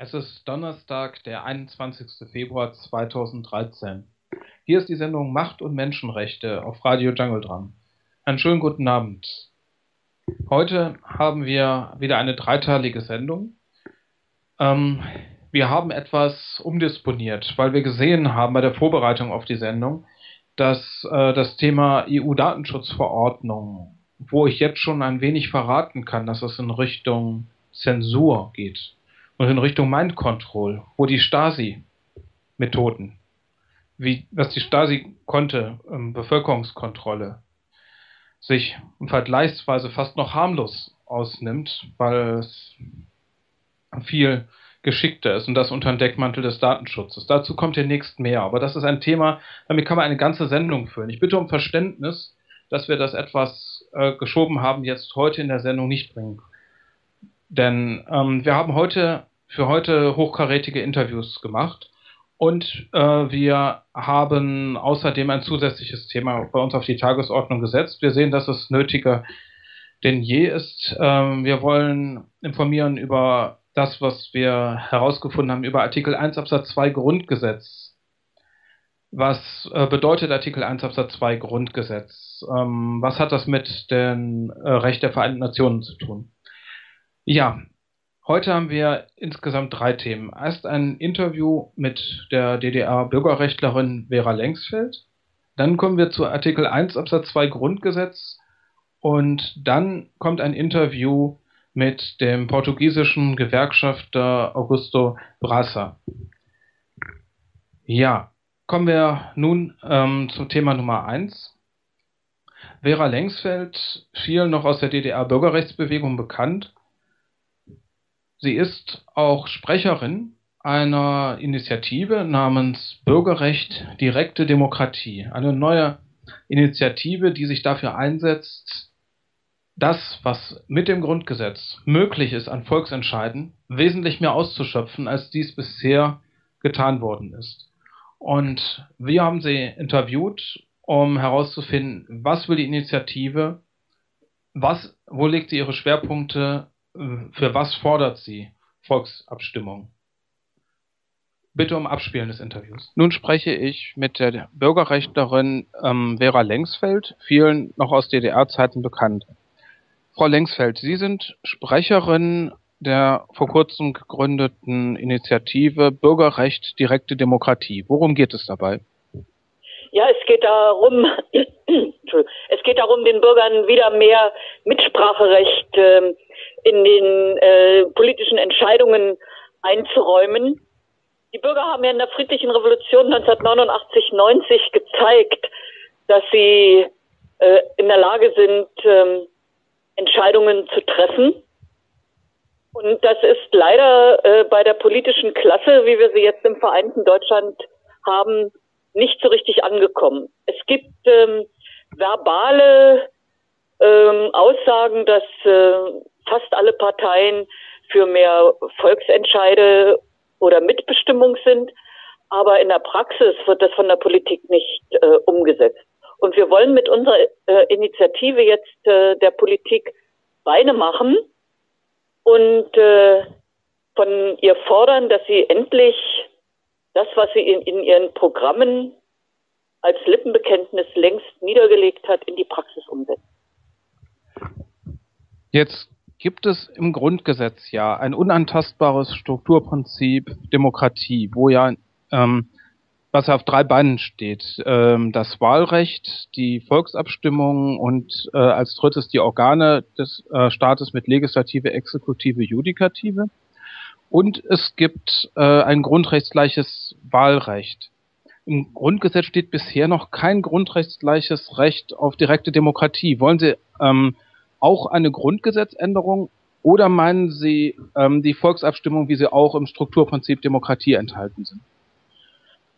Es ist Donnerstag, der 21. Februar 2013. Hier ist die Sendung Macht und Menschenrechte auf Radio Jungle Drum. Einen schönen guten Abend. Heute haben wir wieder eine dreiteilige Sendung. Ähm, wir haben etwas umdisponiert, weil wir gesehen haben bei der Vorbereitung auf die Sendung, dass äh, das Thema EU-Datenschutzverordnung, wo ich jetzt schon ein wenig verraten kann, dass es in Richtung Zensur geht, und in Richtung Mind Control, wo die Stasi-Methoden, wie was die Stasi konnte, ähm, Bevölkerungskontrolle, sich vergleichsweise fast noch harmlos ausnimmt, weil es viel geschickter ist und das unter dem Deckmantel des Datenschutzes. Dazu kommt demnächst mehr, aber das ist ein Thema, damit kann man eine ganze Sendung füllen. Ich bitte um Verständnis, dass wir das etwas äh, geschoben haben, jetzt heute in der Sendung nicht bringen. Denn ähm, wir haben heute für heute hochkarätige Interviews gemacht. Und äh, wir haben außerdem ein zusätzliches Thema bei uns auf die Tagesordnung gesetzt. Wir sehen, dass es nötiger denn je ist. Ähm, wir wollen informieren über das, was wir herausgefunden haben über Artikel 1 Absatz 2 Grundgesetz. Was äh, bedeutet Artikel 1 Absatz 2 Grundgesetz? Ähm, was hat das mit dem äh, Recht der Vereinten Nationen zu tun? Ja, Heute haben wir insgesamt drei Themen. Erst ein Interview mit der DDR-Bürgerrechtlerin Vera Lengsfeld. Dann kommen wir zu Artikel 1 Absatz 2 Grundgesetz. Und dann kommt ein Interview mit dem portugiesischen Gewerkschafter Augusto Brassa. Ja, kommen wir nun ähm, zum Thema Nummer 1. Vera Lengsfeld, vielen noch aus der DDR-Bürgerrechtsbewegung bekannt, Sie ist auch Sprecherin einer Initiative namens Bürgerrecht direkte Demokratie. Eine neue Initiative, die sich dafür einsetzt, das, was mit dem Grundgesetz möglich ist an Volksentscheiden, wesentlich mehr auszuschöpfen, als dies bisher getan worden ist. Und wir haben sie interviewt, um herauszufinden, was will die Initiative, was, wo legt sie ihre Schwerpunkte für was fordert sie Volksabstimmung? Bitte um Abspielen des Interviews. Nun spreche ich mit der Bürgerrechtlerin ähm, Vera Lengsfeld, vielen noch aus DDR-Zeiten bekannt. Frau Lengsfeld, Sie sind Sprecherin der vor kurzem gegründeten Initiative Bürgerrecht direkte Demokratie. Worum geht es dabei? Ja, es geht darum, es geht darum, den Bürgern wieder mehr Mitspracherecht äh, in den äh, politischen Entscheidungen einzuräumen. Die Bürger haben ja in der friedlichen Revolution 1989, 90 gezeigt, dass sie äh, in der Lage sind, ähm, Entscheidungen zu treffen. Und das ist leider äh, bei der politischen Klasse, wie wir sie jetzt im Vereinten Deutschland haben, nicht so richtig angekommen. Es gibt ähm, verbale ähm, Aussagen, dass äh, fast alle Parteien für mehr Volksentscheide oder Mitbestimmung sind. Aber in der Praxis wird das von der Politik nicht äh, umgesetzt. Und wir wollen mit unserer äh, Initiative jetzt äh, der Politik Beine machen und äh, von ihr fordern, dass sie endlich das, was sie in, in ihren Programmen als Lippenbekenntnis längst niedergelegt hat, in die Praxis umsetzt. Jetzt gibt es im Grundgesetz ja ein unantastbares Strukturprinzip Demokratie, wo ja ähm, was auf drei Beinen steht. Ähm, das Wahlrecht, die Volksabstimmung und äh, als drittes die Organe des äh, Staates mit Legislative, Exekutive, Judikative. Und es gibt äh, ein grundrechtsgleiches Wahlrecht. Im Grundgesetz steht bisher noch kein grundrechtsgleiches Recht auf direkte Demokratie. Wollen Sie ähm, auch eine Grundgesetzänderung oder meinen Sie ähm, die Volksabstimmung, wie sie auch im Strukturprinzip Demokratie enthalten sind?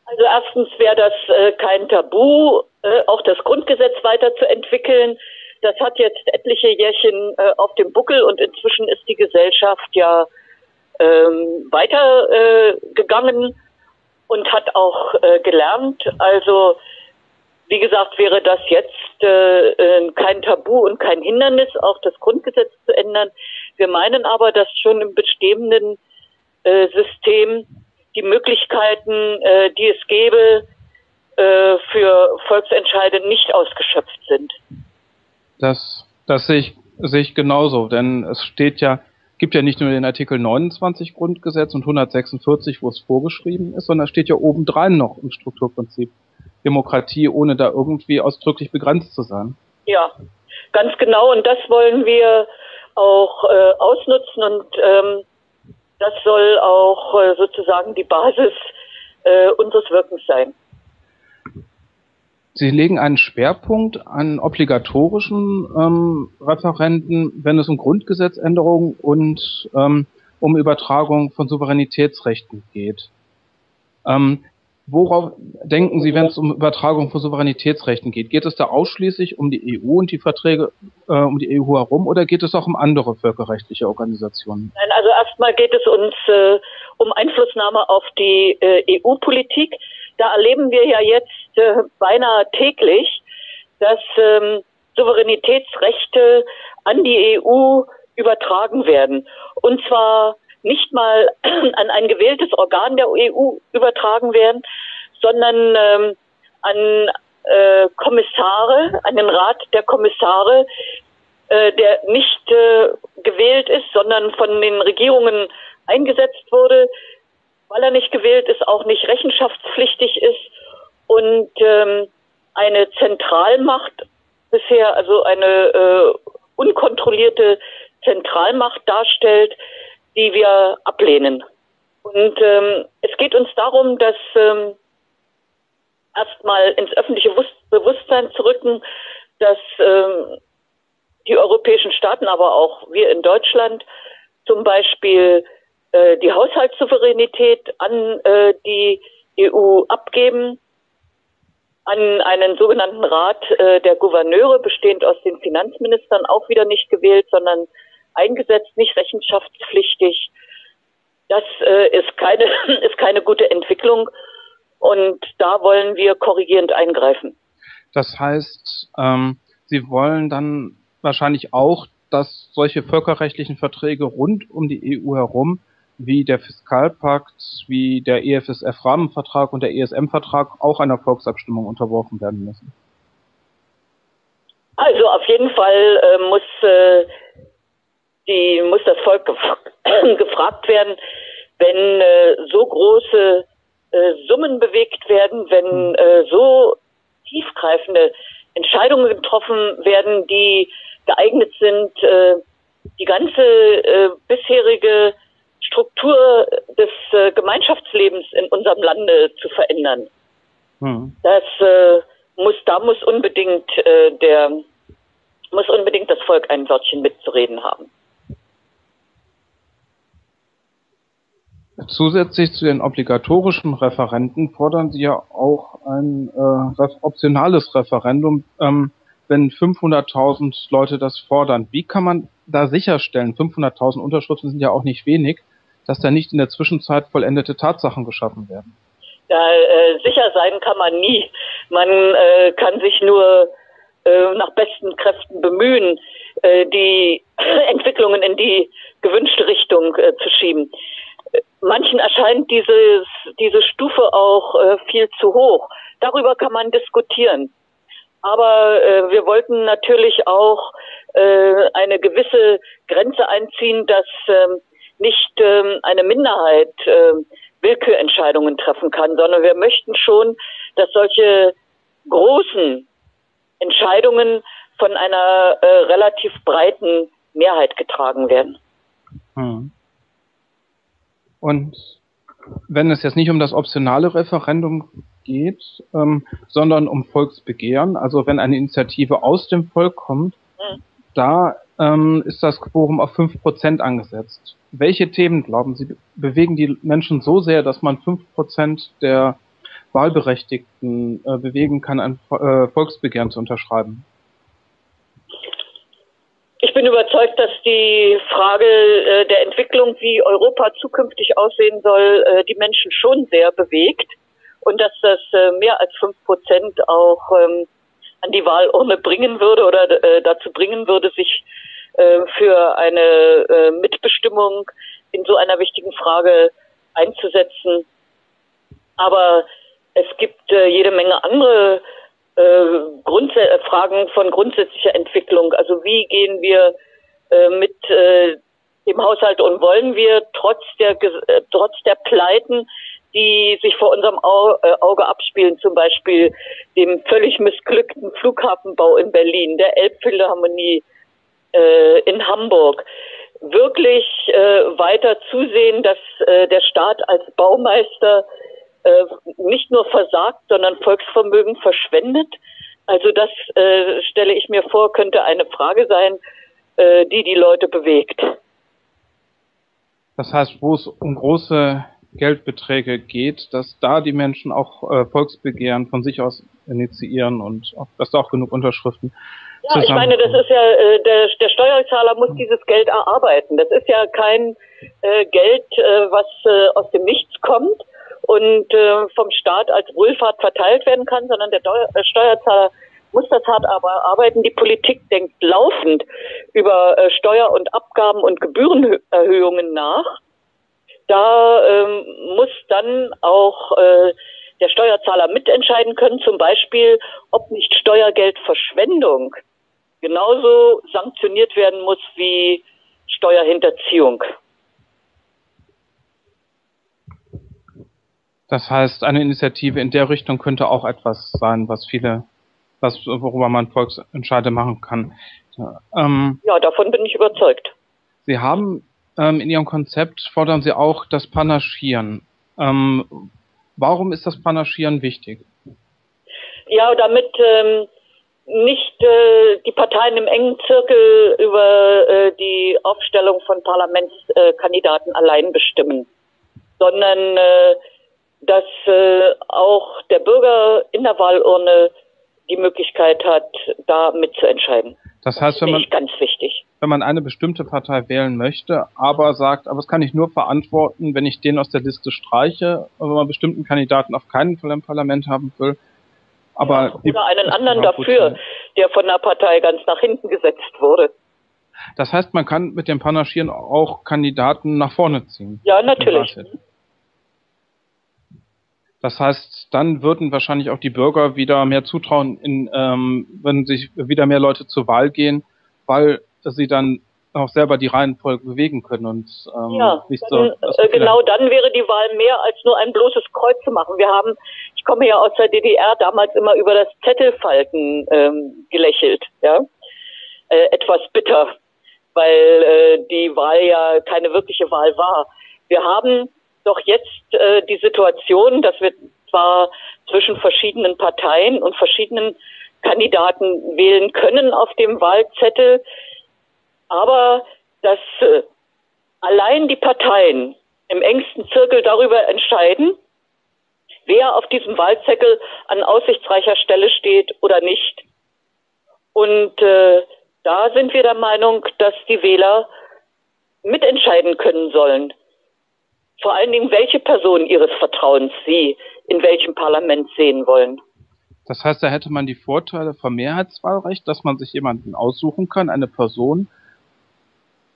Also erstens wäre das äh, kein Tabu, äh, auch das Grundgesetz weiterzuentwickeln. Das hat jetzt etliche Jährchen äh, auf dem Buckel und inzwischen ist die Gesellschaft ja ähm, weitergegangen äh, und hat auch äh, gelernt. Also wie gesagt, wäre das jetzt äh, äh, kein Tabu und kein Hindernis, auch das Grundgesetz zu ändern. Wir meinen aber, dass schon im bestehenden System die Möglichkeiten, äh, die es gäbe, äh, für Volksentscheide nicht ausgeschöpft sind. Das, das sehe ich, sehe ich genauso, denn es steht ja, gibt ja nicht nur den Artikel 29 Grundgesetz und 146, wo es vorgeschrieben ist, sondern steht ja obendrein noch im Strukturprinzip Demokratie, ohne da irgendwie ausdrücklich begrenzt zu sein. Ja, ganz genau. Und das wollen wir auch äh, ausnutzen und ähm, das soll auch äh, sozusagen die Basis äh, unseres Wirkens sein. Sie legen einen Schwerpunkt an obligatorischen ähm, Referenten, wenn es um Grundgesetzänderungen und ähm, um Übertragung von Souveränitätsrechten geht. Ähm, Worauf denken Sie, wenn es um Übertragung von Souveränitätsrechten geht? Geht es da ausschließlich um die EU und die Verträge äh, um die EU herum oder geht es auch um andere völkerrechtliche Organisationen? Nein, also erstmal geht es uns äh, um Einflussnahme auf die äh, EU-Politik. Da erleben wir ja jetzt äh, beinahe täglich, dass ähm, Souveränitätsrechte an die EU übertragen werden. Und zwar nicht mal an ein gewähltes Organ der EU übertragen werden, sondern ähm, an äh, Kommissare, an den Rat der Kommissare, äh, der nicht äh, gewählt ist, sondern von den Regierungen eingesetzt wurde, weil er nicht gewählt ist, auch nicht rechenschaftspflichtig ist und ähm, eine Zentralmacht bisher, also eine äh, unkontrollierte Zentralmacht darstellt, die wir ablehnen. Und ähm, es geht uns darum, dass ähm, erstmal ins öffentliche Bewusstsein zu rücken, dass ähm, die europäischen Staaten, aber auch wir in Deutschland zum Beispiel äh, die Haushaltssouveränität an äh, die EU abgeben, an einen sogenannten Rat äh, der Gouverneure, bestehend aus den Finanzministern, auch wieder nicht gewählt, sondern eingesetzt, nicht rechenschaftspflichtig. Das äh, ist keine ist keine gute Entwicklung und da wollen wir korrigierend eingreifen. Das heißt, ähm, Sie wollen dann wahrscheinlich auch, dass solche völkerrechtlichen Verträge rund um die EU herum, wie der Fiskalpakt, wie der EFSF-Rahmenvertrag und der ESM-Vertrag, auch einer Volksabstimmung unterworfen werden müssen. Also auf jeden Fall äh, muss äh, die muss das Volk gefragt werden, wenn äh, so große äh, Summen bewegt werden, wenn äh, so tiefgreifende Entscheidungen getroffen werden, die geeignet sind, äh, die ganze äh, bisherige Struktur des äh, Gemeinschaftslebens in unserem Lande zu verändern. Hm. Das äh, muss, da muss unbedingt äh, der muss unbedingt das Volk ein Wörtchen mitzureden haben. Zusätzlich zu den obligatorischen Referenten fordern Sie ja auch ein äh, optionales Referendum, ähm, wenn 500.000 Leute das fordern. Wie kann man da sicherstellen, 500.000 Unterschriften sind ja auch nicht wenig, dass da nicht in der Zwischenzeit vollendete Tatsachen geschaffen werden? Ja, äh, sicher sein kann man nie. Man äh, kann sich nur äh, nach besten Kräften bemühen, äh, die Entwicklungen in die gewünschte Richtung äh, zu schieben manchen erscheint dieses, diese Stufe auch äh, viel zu hoch. Darüber kann man diskutieren. Aber äh, wir wollten natürlich auch äh, eine gewisse Grenze einziehen, dass äh, nicht äh, eine Minderheit äh, Willkürentscheidungen treffen kann, sondern wir möchten schon, dass solche großen Entscheidungen von einer äh, relativ breiten Mehrheit getragen werden. Hm. Und wenn es jetzt nicht um das optionale Referendum geht, ähm, sondern um Volksbegehren, also wenn eine Initiative aus dem Volk kommt, mhm. Da ähm, ist das Quorum auf 5% angesetzt. Welche Themen, glauben Sie, bewegen die Menschen so sehr, dass man 5% der Wahlberechtigten äh, bewegen kann, ein äh, Volksbegehren zu unterschreiben? Ich bin überzeugt, dass die Frage äh, der Entwicklung, wie Europa zukünftig aussehen soll, äh, die Menschen schon sehr bewegt und dass das äh, mehr als fünf Prozent auch ähm, an die Wahlurne bringen würde oder äh, dazu bringen würde, sich äh, für eine äh, Mitbestimmung in so einer wichtigen Frage einzusetzen. Aber es gibt äh, jede Menge andere äh, Grundsä Fragen von grundsätzlicher Entwicklung. Also wie gehen wir äh, mit äh, dem Haushalt und wollen wir trotz der äh, trotz der Pleiten, die sich vor unserem äh, Auge abspielen, zum Beispiel dem völlig missglückten Flughafenbau in Berlin, der Elbphilharmonie äh, in Hamburg, wirklich äh, weiter zusehen, dass äh, der Staat als Baumeister äh, nicht nur versagt, sondern Volksvermögen verschwendet. Also das äh, stelle ich mir vor, könnte eine Frage sein, äh, die die Leute bewegt. Das heißt, wo es um große Geldbeträge geht, dass da die Menschen auch äh, Volksbegehren von sich aus initiieren und auch, dass da auch genug Unterschriften ja, ich meine, das ist ja, äh, der, der Steuerzahler muss dieses Geld erarbeiten. Das ist ja kein äh, Geld, äh, was äh, aus dem Nichts kommt und äh, vom Staat als Wohlfahrt verteilt werden kann, sondern der äh, Steuerzahler muss das hart aber arbeiten. Die Politik denkt laufend über äh, Steuer- und Abgaben- und Gebührenerhöhungen nach. Da ähm, muss dann auch äh, der Steuerzahler mitentscheiden können, zum Beispiel, ob nicht Steuergeldverschwendung genauso sanktioniert werden muss wie Steuerhinterziehung. Das heißt, eine Initiative in der Richtung könnte auch etwas sein, was viele, was, worüber man Volksentscheide machen kann. Ähm, ja, davon bin ich überzeugt. Sie haben ähm, in Ihrem Konzept fordern Sie auch das Panaschieren. Ähm, warum ist das Panaschieren wichtig? Ja, damit ähm, nicht äh, die Parteien im engen Zirkel über äh, die Aufstellung von Parlamentskandidaten äh, allein bestimmen, sondern äh, dass äh, auch der Bürger in der Wahlurne die Möglichkeit hat, da mitzuentscheiden. Das heißt, wenn man, ganz wichtig. wenn man eine bestimmte Partei wählen möchte, aber sagt, aber das kann ich nur verantworten, wenn ich den aus der Liste streiche, wenn man bestimmten Kandidaten auf keinen Fall im Parlament haben will, aber ja, oder einen anderen dafür, der von der Partei ganz nach hinten gesetzt wurde. Das heißt, man kann mit dem Panaschieren auch Kandidaten nach vorne ziehen. Ja, natürlich. Das heißt, dann würden wahrscheinlich auch die Bürger wieder mehr zutrauen, in, ähm, wenn sich wieder mehr Leute zur Wahl gehen, weil sie dann auch selber die Reihenfolge bewegen können und ähm, ja, nicht so. Äh, genau dann wäre die Wahl mehr als nur ein bloßes Kreuz zu machen. Wir haben, ich komme ja aus der DDR, damals immer über das Zettelfalten ähm, gelächelt, ja, äh, etwas bitter, weil äh, die Wahl ja keine wirkliche Wahl war. Wir haben doch jetzt äh, die Situation, dass wir zwar zwischen verschiedenen Parteien und verschiedenen Kandidaten wählen können auf dem Wahlzettel, aber dass äh, allein die Parteien im engsten Zirkel darüber entscheiden, wer auf diesem Wahlzettel an aussichtsreicher Stelle steht oder nicht. Und äh, da sind wir der Meinung, dass die Wähler mitentscheiden können sollen. Vor allen Dingen, welche Person ihres Vertrauens sie in welchem Parlament sehen wollen. Das heißt, da hätte man die Vorteile vom Mehrheitswahlrecht, dass man sich jemanden aussuchen kann, eine Person,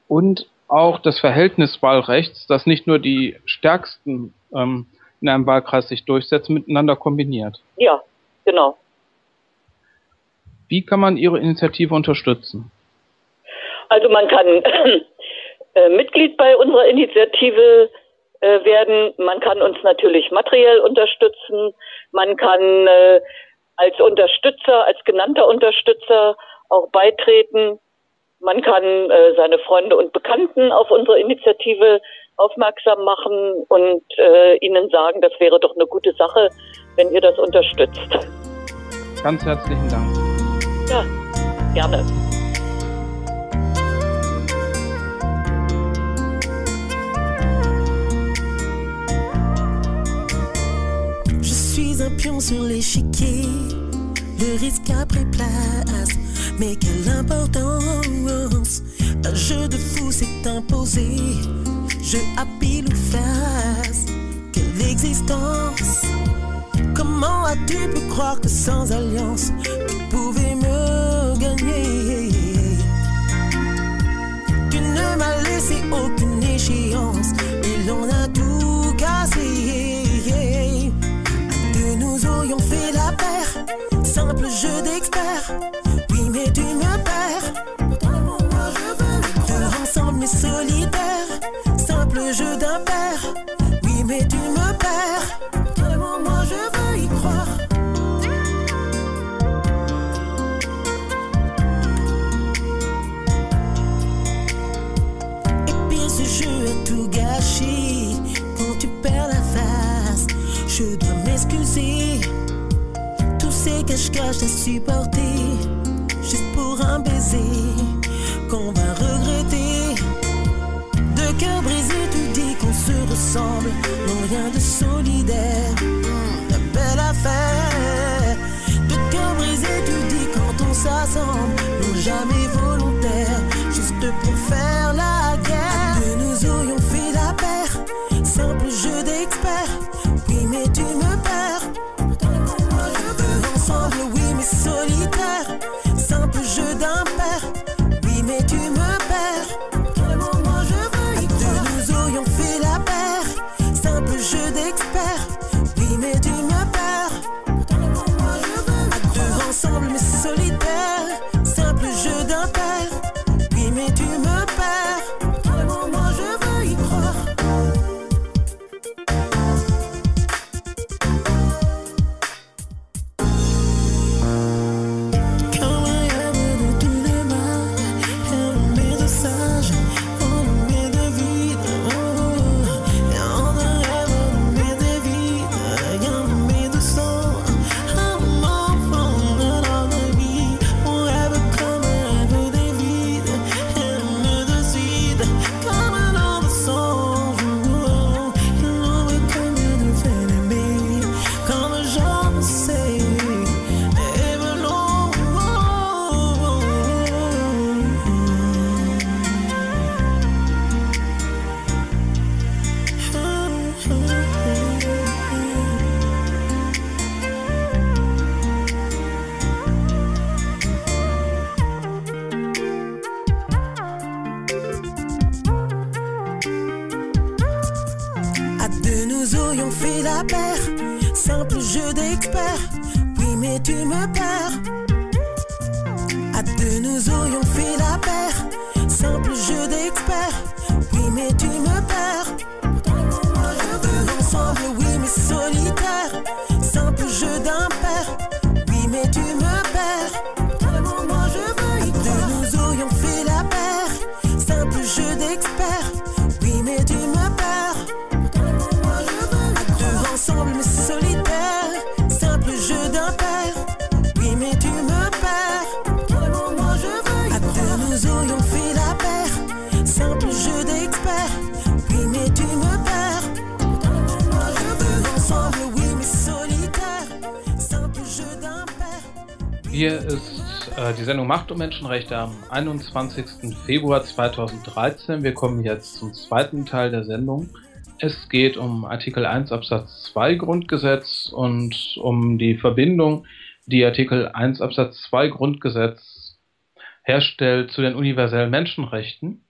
und auch des Verhältniswahlrechts, dass nicht nur die Stärksten ähm, in einem Wahlkreis sich durchsetzen, miteinander kombiniert. Ja, genau. Wie kann man Ihre Initiative unterstützen? Also man kann äh, Mitglied bei unserer Initiative äh, werden. Man kann uns natürlich materiell unterstützen. Man kann äh, als Unterstützer, als genannter Unterstützer auch beitreten. Man kann äh, seine Freunde und Bekannten auf unsere Initiative aufmerksam machen und äh, ihnen sagen, das wäre doch eine gute Sache, wenn ihr das unterstützt. Ganz herzlichen Dank. Ja, gerne. Un pion sur l'échiquier, le risque a pris place. Mais quelle importance. Un jeu de fou s'est imposé. Je à pile ou face Quelle existence. Comment as-tu pu croire que sans alliance Tu pouvais me gagner? Tu ne m'as laissé aucune échéance jeu d'expert. Oui, mais tu me perds. Deux ensemble, mais solitaire. Simple jeu d'impair. Oui, mais tu me perds. Moi, je veux y croire. Et puis ce jeu est tout gâché. Cache-cache à supporter. Juste pour un baiser qu'on va regretter. De cœur brisé, tu dis qu'on se ressemble. Non, rien de solidaire. La belle affaire. De cœur brisé, tu dis quand on s'assemble. Die Sendung Macht und Menschenrechte am 21. Februar 2013. Wir kommen jetzt zum zweiten Teil der Sendung. Es geht um Artikel 1 Absatz 2 Grundgesetz und um die Verbindung, die Artikel 1 Absatz 2 Grundgesetz herstellt zu den universellen Menschenrechten.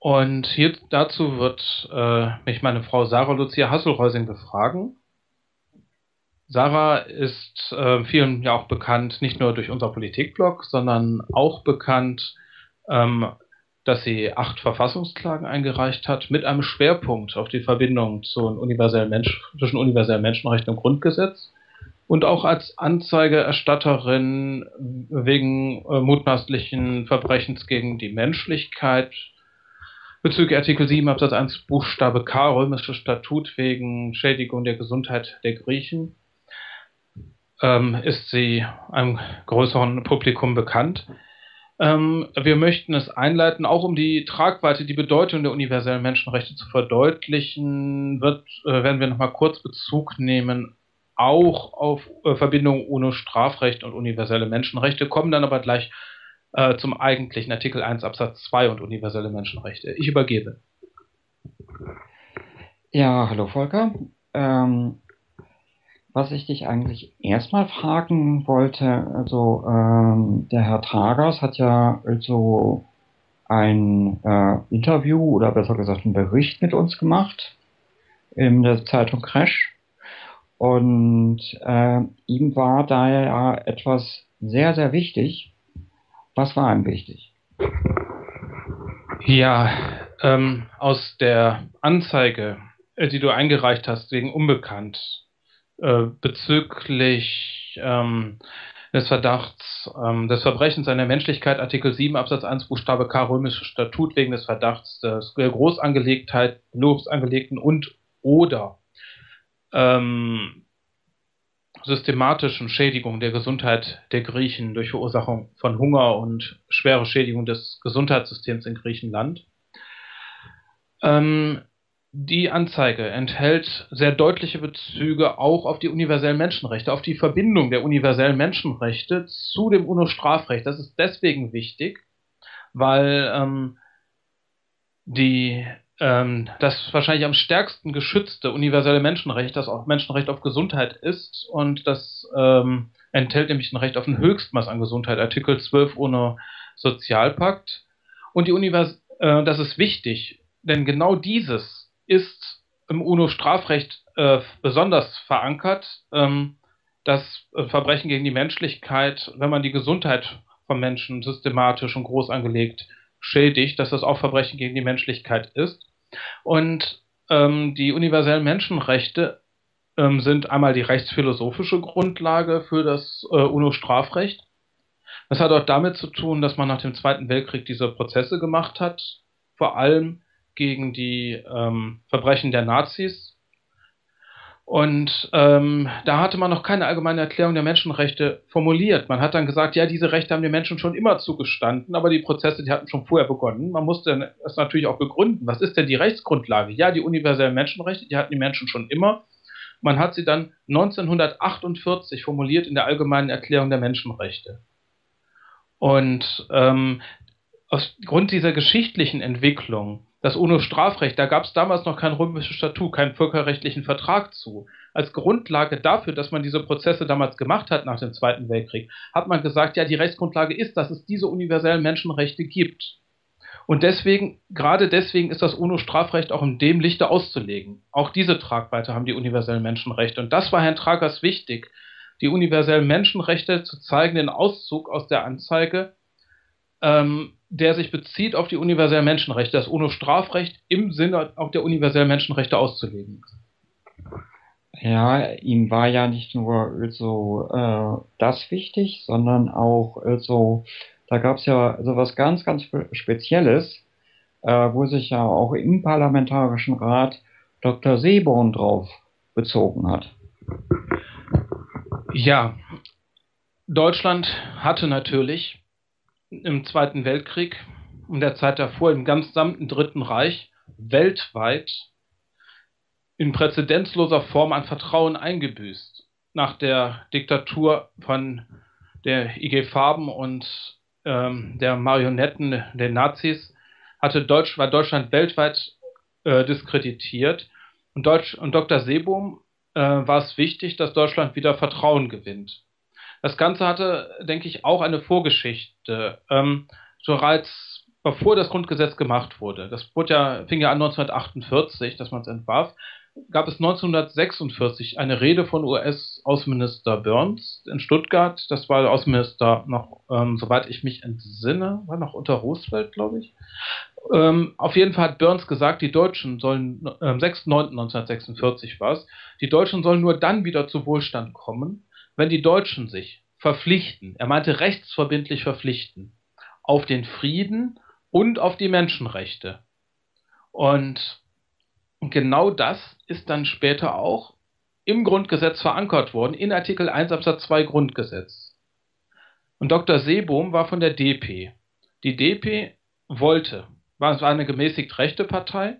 Und hier dazu wird äh, mich meine Frau Sarah Lucia Hasselreusing befragen. Sarah ist äh, vielen ja auch bekannt, nicht nur durch unser Politikblog, sondern auch bekannt, ähm, dass sie acht Verfassungsklagen eingereicht hat, mit einem Schwerpunkt auf die Verbindung universellen Mensch zwischen universellen Menschenrechten und Grundgesetz und auch als Anzeigerstatterin wegen äh, mutmaßlichen Verbrechens gegen die Menschlichkeit bezüglich Artikel 7 Absatz 1 Buchstabe K römisches Statut wegen Schädigung der Gesundheit der Griechen ähm, ist sie einem größeren Publikum bekannt. Ähm, wir möchten es einleiten, auch um die Tragweite, die Bedeutung der universellen Menschenrechte zu verdeutlichen, wird, äh, werden wir nochmal kurz Bezug nehmen, auch auf äh, Verbindungen ohne Strafrecht und universelle Menschenrechte, kommen dann aber gleich äh, zum eigentlichen Artikel 1 Absatz 2 und universelle Menschenrechte. Ich übergebe. Ja, hallo Volker. Ähm, was ich dich eigentlich erstmal fragen wollte, also ähm, der Herr Tragers hat ja also ein äh, Interview oder besser gesagt einen Bericht mit uns gemacht in der Zeitung Crash. Und äh, ihm war daher etwas sehr, sehr wichtig. Was war ihm wichtig? Ja, ähm, aus der Anzeige, äh, die du eingereicht hast wegen Unbekannt, äh, bezüglich ähm, des Verdachts ähm, des Verbrechens an der Menschlichkeit, Artikel 7 Absatz 1 Buchstabe K römische Statut wegen des Verdachts des Großangelegtheit, Lobsangelegten und oder ähm, systematischen Schädigung der Gesundheit der Griechen durch Verursachung von Hunger und schwere Schädigung des Gesundheitssystems in Griechenland. Ähm, die Anzeige enthält sehr deutliche Bezüge auch auf die universellen Menschenrechte, auf die Verbindung der universellen Menschenrechte zu dem UNO-Strafrecht. Das ist deswegen wichtig, weil ähm, die ähm, das wahrscheinlich am stärksten geschützte universelle Menschenrecht, das auch Menschenrecht auf Gesundheit ist und das ähm, enthält nämlich ein Recht auf ein Höchstmaß an Gesundheit, Artikel 12 ohne Sozialpakt. Und die Univers äh, das ist wichtig, denn genau dieses ist im UNO-Strafrecht äh, besonders verankert, ähm, das Verbrechen gegen die Menschlichkeit, wenn man die Gesundheit von Menschen systematisch und groß angelegt schädigt, dass das auch Verbrechen gegen die Menschlichkeit ist. Und ähm, die universellen Menschenrechte ähm, sind einmal die rechtsphilosophische Grundlage für das äh, UNO-Strafrecht. Das hat auch damit zu tun, dass man nach dem Zweiten Weltkrieg diese Prozesse gemacht hat, vor allem gegen die ähm, Verbrechen der Nazis und ähm, da hatte man noch keine allgemeine Erklärung der Menschenrechte formuliert. Man hat dann gesagt, ja, diese Rechte haben den Menschen schon immer zugestanden, aber die Prozesse, die hatten schon vorher begonnen. Man musste das natürlich auch begründen. Was ist denn die Rechtsgrundlage? Ja, die universellen Menschenrechte, die hatten die Menschen schon immer. Man hat sie dann 1948 formuliert in der Allgemeinen Erklärung der Menschenrechte. Und ähm, aus Grund dieser geschichtlichen Entwicklung das UNO-Strafrecht, da gab es damals noch kein römisches Statut, keinen völkerrechtlichen Vertrag zu. Als Grundlage dafür, dass man diese Prozesse damals gemacht hat nach dem Zweiten Weltkrieg, hat man gesagt, ja, die Rechtsgrundlage ist, dass es diese universellen Menschenrechte gibt. Und deswegen, gerade deswegen ist das UNO-Strafrecht auch in dem Lichte auszulegen. Auch diese Tragweite haben die universellen Menschenrechte. Und das war Herrn Tragers wichtig, die universellen Menschenrechte zu zeigen, den Auszug aus der Anzeige, ähm, der sich bezieht auf die universellen Menschenrechte, das UNO-Strafrecht im Sinne auch der universellen Menschenrechte auszulegen. Ja, ihm war ja nicht nur so äh, das wichtig, sondern auch so, da gab es ja so was ganz, ganz Spezielles, äh, wo sich ja auch im Parlamentarischen Rat Dr. Seeborn drauf bezogen hat. Ja, Deutschland hatte natürlich im Zweiten Weltkrieg und der Zeit davor im gesamten Dritten Reich weltweit in präzedenzloser Form an Vertrauen eingebüßt. Nach der Diktatur von der IG Farben und ähm, der Marionetten der Nazis hatte Deutsch, war Deutschland weltweit äh, diskreditiert. Und, Deutsch, und Dr. Seebohm äh, war es wichtig, dass Deutschland wieder Vertrauen gewinnt. Das Ganze hatte, denke ich, auch eine Vorgeschichte. Ähm, bereits bevor das Grundgesetz gemacht wurde, das wurde ja, fing ja an 1948, dass man es entwarf, gab es 1946 eine Rede von US-Außenminister Burns in Stuttgart. Das war der Außenminister noch, ähm, soweit ich mich entsinne, war noch unter Roosevelt, glaube ich. Ähm, auf jeden Fall hat Burns gesagt, die Deutschen sollen, äh, 6.9.1946 war es, die Deutschen sollen nur dann wieder zu Wohlstand kommen, wenn die Deutschen sich verpflichten, er meinte rechtsverbindlich verpflichten, auf den Frieden und auf die Menschenrechte. Und genau das ist dann später auch im Grundgesetz verankert worden, in Artikel 1 Absatz 2 Grundgesetz. Und Dr. Seebohm war von der DP. Die DP wollte, war eine gemäßigt rechte Partei,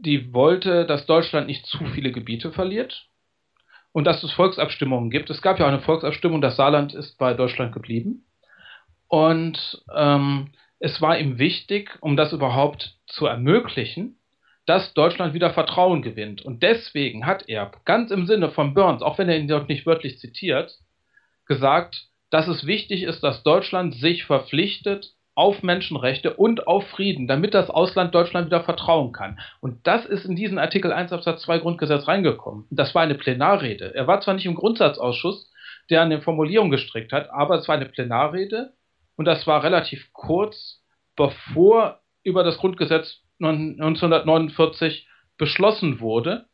die wollte, dass Deutschland nicht zu viele Gebiete verliert, und dass es Volksabstimmungen gibt. Es gab ja auch eine Volksabstimmung, das Saarland ist bei Deutschland geblieben. Und ähm, es war ihm wichtig, um das überhaupt zu ermöglichen, dass Deutschland wieder Vertrauen gewinnt. Und deswegen hat er ganz im Sinne von Burns, auch wenn er ihn dort nicht wörtlich zitiert, gesagt, dass es wichtig ist, dass Deutschland sich verpflichtet, auf Menschenrechte und auf Frieden, damit das Ausland Deutschland wieder vertrauen kann. Und das ist in diesen Artikel 1 Absatz 2 Grundgesetz reingekommen. Das war eine Plenarrede. Er war zwar nicht im Grundsatzausschuss, der an den Formulierungen gestrickt hat, aber es war eine Plenarrede und das war relativ kurz, bevor über das Grundgesetz 1949 beschlossen wurde.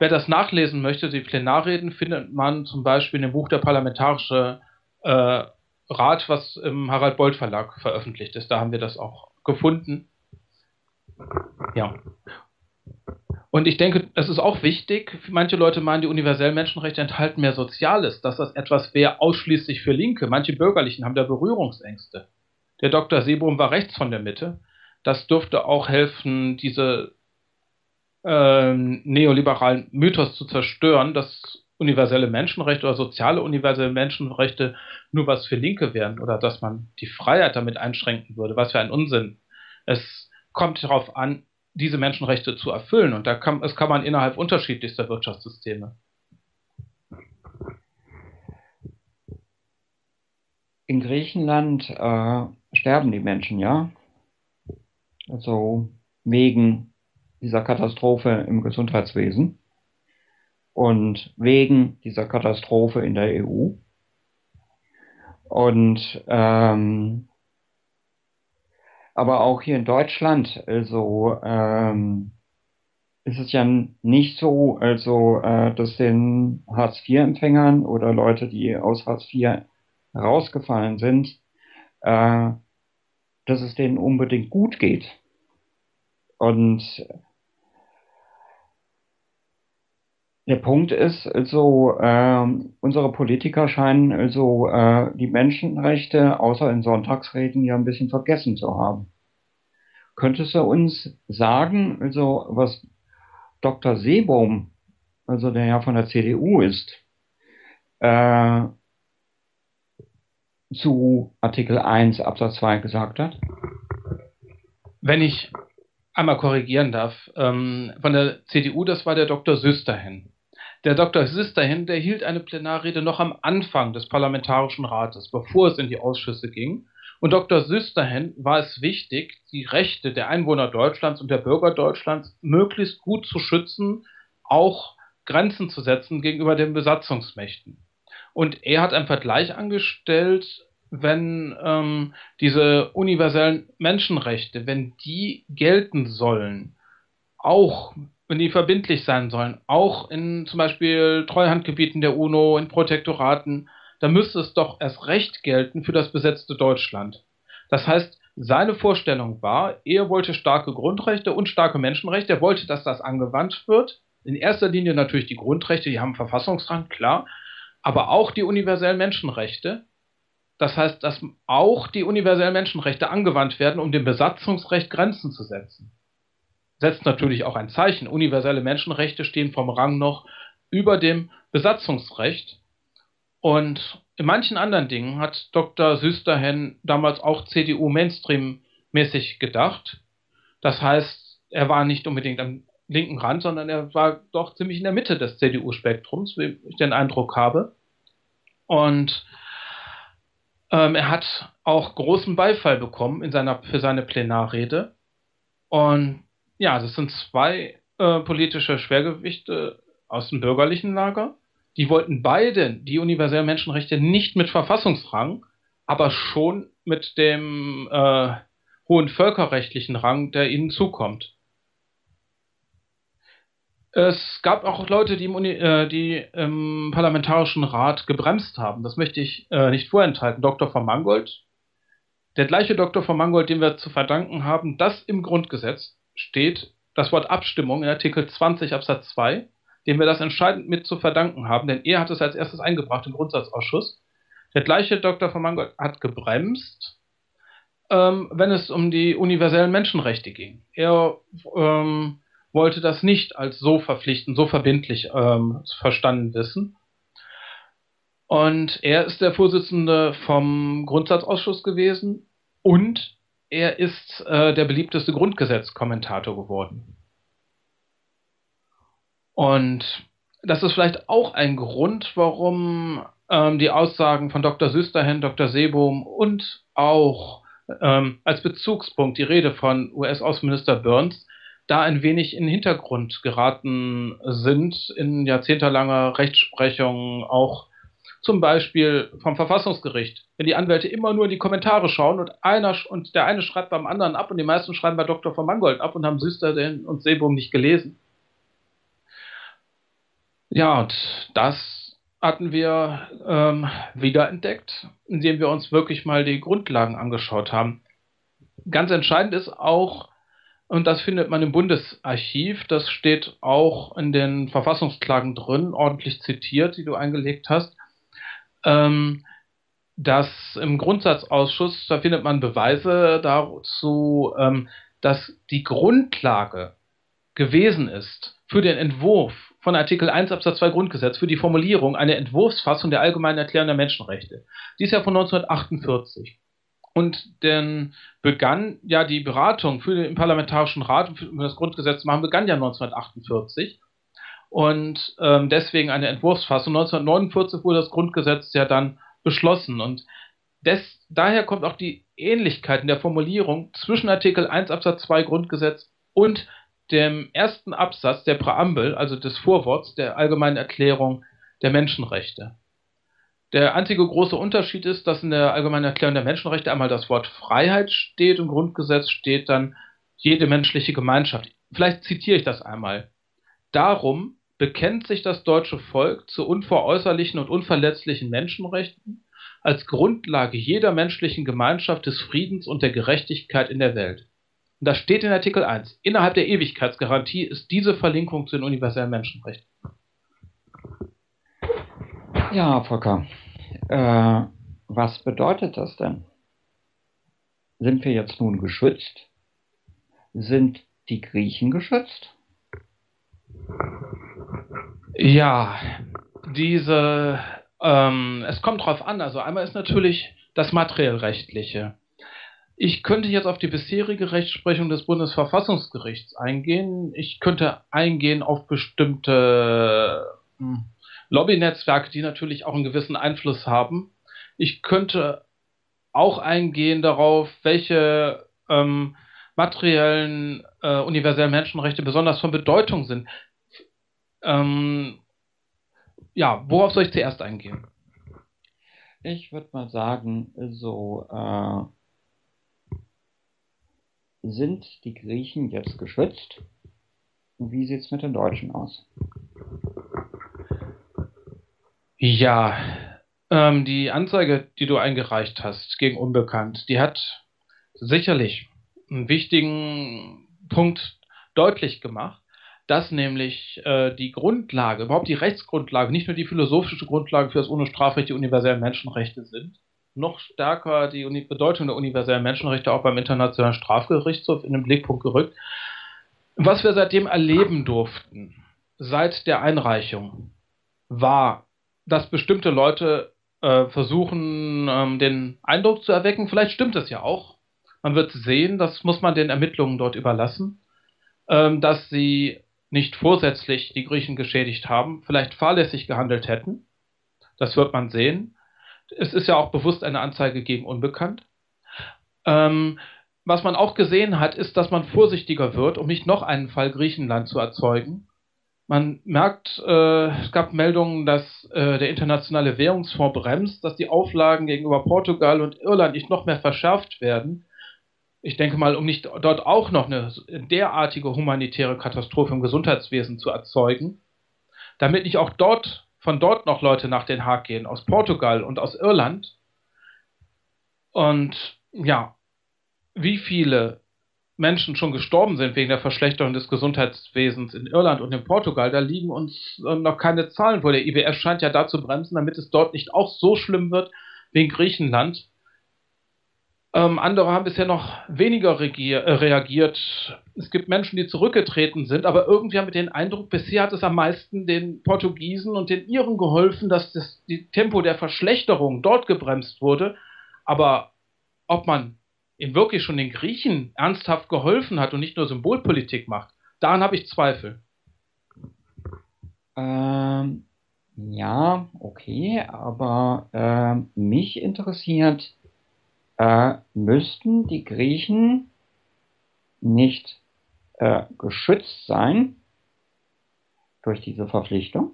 Wer das nachlesen möchte, die Plenarreden findet man zum Beispiel in dem Buch Der Parlamentarische äh, Rat, was im Harald Bold Verlag veröffentlicht ist. Da haben wir das auch gefunden. Ja. Und ich denke, es ist auch wichtig, manche Leute meinen, die universellen Menschenrechte enthalten mehr Soziales, dass das etwas wäre ausschließlich für Linke. Manche Bürgerlichen haben da Berührungsängste. Der Dr. Seebohm war rechts von der Mitte. Das dürfte auch helfen, diese äh, neoliberalen Mythos zu zerstören, dass universelle Menschenrechte oder soziale universelle Menschenrechte nur was für Linke wären oder dass man die Freiheit damit einschränken würde. Was für ein Unsinn. Es kommt darauf an, diese Menschenrechte zu erfüllen. Und da kann, das kann man innerhalb unterschiedlichster Wirtschaftssysteme. In Griechenland äh, sterben die Menschen, ja. Also wegen dieser Katastrophe im Gesundheitswesen und wegen dieser Katastrophe in der EU. Und ähm, aber auch hier in Deutschland, also ähm, ist es ja nicht so, also äh, dass den Hartz-IV-Empfängern oder Leute, die aus Hartz IV rausgefallen sind, äh, dass es denen unbedingt gut geht. Und der Punkt ist, also äh, unsere Politiker scheinen also äh, die Menschenrechte außer in Sonntagsreden ja ein bisschen vergessen zu haben. Könntest du uns sagen, also was Dr. Seebohm, also der ja von der CDU ist, äh, zu Artikel 1 Absatz 2 gesagt hat? Wenn ich einmal korrigieren darf, ähm, von der CDU, das war der Dr. Süsterhen. Der Dr. Sisterhin, der hielt eine Plenarrede noch am Anfang des Parlamentarischen Rates, bevor es in die Ausschüsse ging. Und Dr. Süsterhen war es wichtig, die Rechte der Einwohner Deutschlands und der Bürger Deutschlands möglichst gut zu schützen, auch Grenzen zu setzen gegenüber den Besatzungsmächten. Und er hat einen Vergleich angestellt, wenn ähm, diese universellen Menschenrechte, wenn die gelten sollen, auch wenn die verbindlich sein sollen, auch in zum Beispiel Treuhandgebieten der UNO, in Protektoraten, dann müsste es doch erst recht gelten für das besetzte Deutschland. Das heißt, seine Vorstellung war, er wollte starke Grundrechte und starke Menschenrechte, er wollte, dass das angewandt wird. In erster Linie natürlich die Grundrechte, die haben Verfassungsrang, klar, aber auch die universellen Menschenrechte. Das heißt, dass auch die universellen Menschenrechte angewandt werden, um dem Besatzungsrecht Grenzen zu setzen setzt natürlich auch ein Zeichen. Universelle Menschenrechte stehen vom Rang noch über dem Besatzungsrecht. Und in manchen anderen Dingen hat Dr. Süsterhen damals auch CDU Mainstream-mäßig gedacht. Das heißt, er war nicht unbedingt am linken Rand, sondern er war doch ziemlich in der Mitte des CDU-Spektrums, wie ich den Eindruck habe. Und ähm, er hat auch großen Beifall bekommen in seiner, für seine Plenarrede. Und ja, das sind zwei äh, politische Schwergewichte aus dem bürgerlichen Lager. Die wollten beide die universellen Menschenrechte nicht mit Verfassungsrang, aber schon mit dem äh, hohen völkerrechtlichen Rang, der ihnen zukommt. Es gab auch Leute, die im, Uni, äh, die im Parlamentarischen Rat gebremst haben. Das möchte ich äh, nicht vorenthalten. Dr. von Mangold, der gleiche Dr. von Mangold, dem wir zu verdanken haben, dass im Grundgesetz steht das Wort Abstimmung in Artikel 20 Absatz 2, dem wir das entscheidend mit zu verdanken haben, denn er hat es als erstes eingebracht im Grundsatzausschuss. Der gleiche Dr. von Mangold hat gebremst, ähm, wenn es um die universellen Menschenrechte ging. Er ähm, wollte das nicht als so verpflichtend, so verbindlich ähm, verstanden wissen. Und er ist der Vorsitzende vom Grundsatzausschuss gewesen und er ist äh, der beliebteste Grundgesetzkommentator geworden. Und das ist vielleicht auch ein Grund, warum ähm, die Aussagen von Dr. Süsterhen, Dr. Seebohm und auch ähm, als Bezugspunkt die Rede von US-Außenminister Burns da ein wenig in den Hintergrund geraten sind in jahrzehntelanger Rechtsprechung, auch zum Beispiel vom Verfassungsgericht. Wenn die Anwälte immer nur in die Kommentare schauen und einer und der eine schreibt beim anderen ab und die meisten schreiben bei Dr. von Mangold ab und haben Süster und Seebohm nicht gelesen. Ja, und das hatten wir ähm, wiederentdeckt, indem wir uns wirklich mal die Grundlagen angeschaut haben. Ganz entscheidend ist auch, und das findet man im Bundesarchiv, das steht auch in den Verfassungsklagen drin, ordentlich zitiert, die du eingelegt hast, ähm, dass im Grundsatzausschuss, da findet man Beweise dazu, ähm, dass die Grundlage gewesen ist für den Entwurf von Artikel 1 Absatz 2 Grundgesetz, für die Formulierung eine Entwurfsfassung der Allgemeinen Erklärung der Menschenrechte. Die ist ja von 1948. Und dann begann ja die Beratung für den Parlamentarischen Rat, um das Grundgesetz zu machen, begann ja 1948 und ähm, deswegen eine Entwurfsfassung. 1949 wurde das Grundgesetz ja dann beschlossen und des, daher kommt auch die Ähnlichkeit in der Formulierung zwischen Artikel 1 Absatz 2 Grundgesetz und dem ersten Absatz der Präambel, also des Vorworts der Allgemeinen Erklärung der Menschenrechte. Der einzige große Unterschied ist, dass in der Allgemeinen Erklärung der Menschenrechte einmal das Wort Freiheit steht, im Grundgesetz steht dann jede menschliche Gemeinschaft. Vielleicht zitiere ich das einmal. Darum bekennt sich das deutsche Volk zu unveräußerlichen und unverletzlichen Menschenrechten als Grundlage jeder menschlichen Gemeinschaft des Friedens und der Gerechtigkeit in der Welt. Und das steht in Artikel 1. Innerhalb der Ewigkeitsgarantie ist diese Verlinkung zu den universellen Menschenrechten. Ja, Volker, äh, was bedeutet das denn? Sind wir jetzt nun geschützt? Sind die Griechen geschützt? Ja, diese, ähm, es kommt drauf an. Also einmal ist natürlich das materiellrechtliche. Ich könnte jetzt auf die bisherige Rechtsprechung des Bundesverfassungsgerichts eingehen. Ich könnte eingehen auf bestimmte hm, Lobbynetzwerke, die natürlich auch einen gewissen Einfluss haben. Ich könnte auch eingehen darauf, welche ähm, materiellen äh, universellen Menschenrechte besonders von Bedeutung sind. Ähm, ja, worauf soll ich zuerst eingehen? Ich würde mal sagen, so äh, sind die Griechen jetzt geschützt? Wie sieht es mit den Deutschen aus? Ja, ähm, die Anzeige, die du eingereicht hast gegen Unbekannt, die hat sicherlich einen wichtigen Punkt deutlich gemacht dass nämlich äh, die Grundlage, überhaupt die Rechtsgrundlage, nicht nur die philosophische Grundlage für das ohne Strafrecht die universellen Menschenrechte sind, noch stärker die Uni Bedeutung der universellen Menschenrechte auch beim Internationalen Strafgerichtshof in den Blickpunkt gerückt. Was wir seitdem erleben durften, seit der Einreichung, war, dass bestimmte Leute äh, versuchen, ähm, den Eindruck zu erwecken, vielleicht stimmt es ja auch, man wird sehen, das muss man den Ermittlungen dort überlassen, ähm, dass sie nicht vorsätzlich die Griechen geschädigt haben, vielleicht fahrlässig gehandelt hätten. Das wird man sehen. Es ist ja auch bewusst eine Anzeige gegen Unbekannt. Ähm, was man auch gesehen hat, ist, dass man vorsichtiger wird, um nicht noch einen Fall Griechenland zu erzeugen. Man merkt, äh, es gab Meldungen, dass äh, der internationale Währungsfonds bremst, dass die Auflagen gegenüber Portugal und Irland nicht noch mehr verschärft werden ich denke mal, um nicht dort auch noch eine derartige humanitäre Katastrophe im Gesundheitswesen zu erzeugen, damit nicht auch dort von dort noch Leute nach Den Haag gehen, aus Portugal und aus Irland. Und ja, wie viele Menschen schon gestorben sind wegen der Verschlechterung des Gesundheitswesens in Irland und in Portugal, da liegen uns äh, noch keine Zahlen vor. Der IWF scheint ja da zu bremsen, damit es dort nicht auch so schlimm wird wie in Griechenland. Ähm, andere haben bisher noch weniger äh, reagiert. Es gibt Menschen, die zurückgetreten sind, aber irgendwie haben wir den Eindruck, bisher hat es am meisten den Portugiesen und den Iren geholfen, dass das die Tempo der Verschlechterung dort gebremst wurde. Aber ob man in wirklich schon den Griechen ernsthaft geholfen hat und nicht nur Symbolpolitik macht, daran habe ich Zweifel. Ähm, ja, okay, aber äh, mich interessiert, äh, müssten die Griechen nicht äh, geschützt sein durch diese Verpflichtung.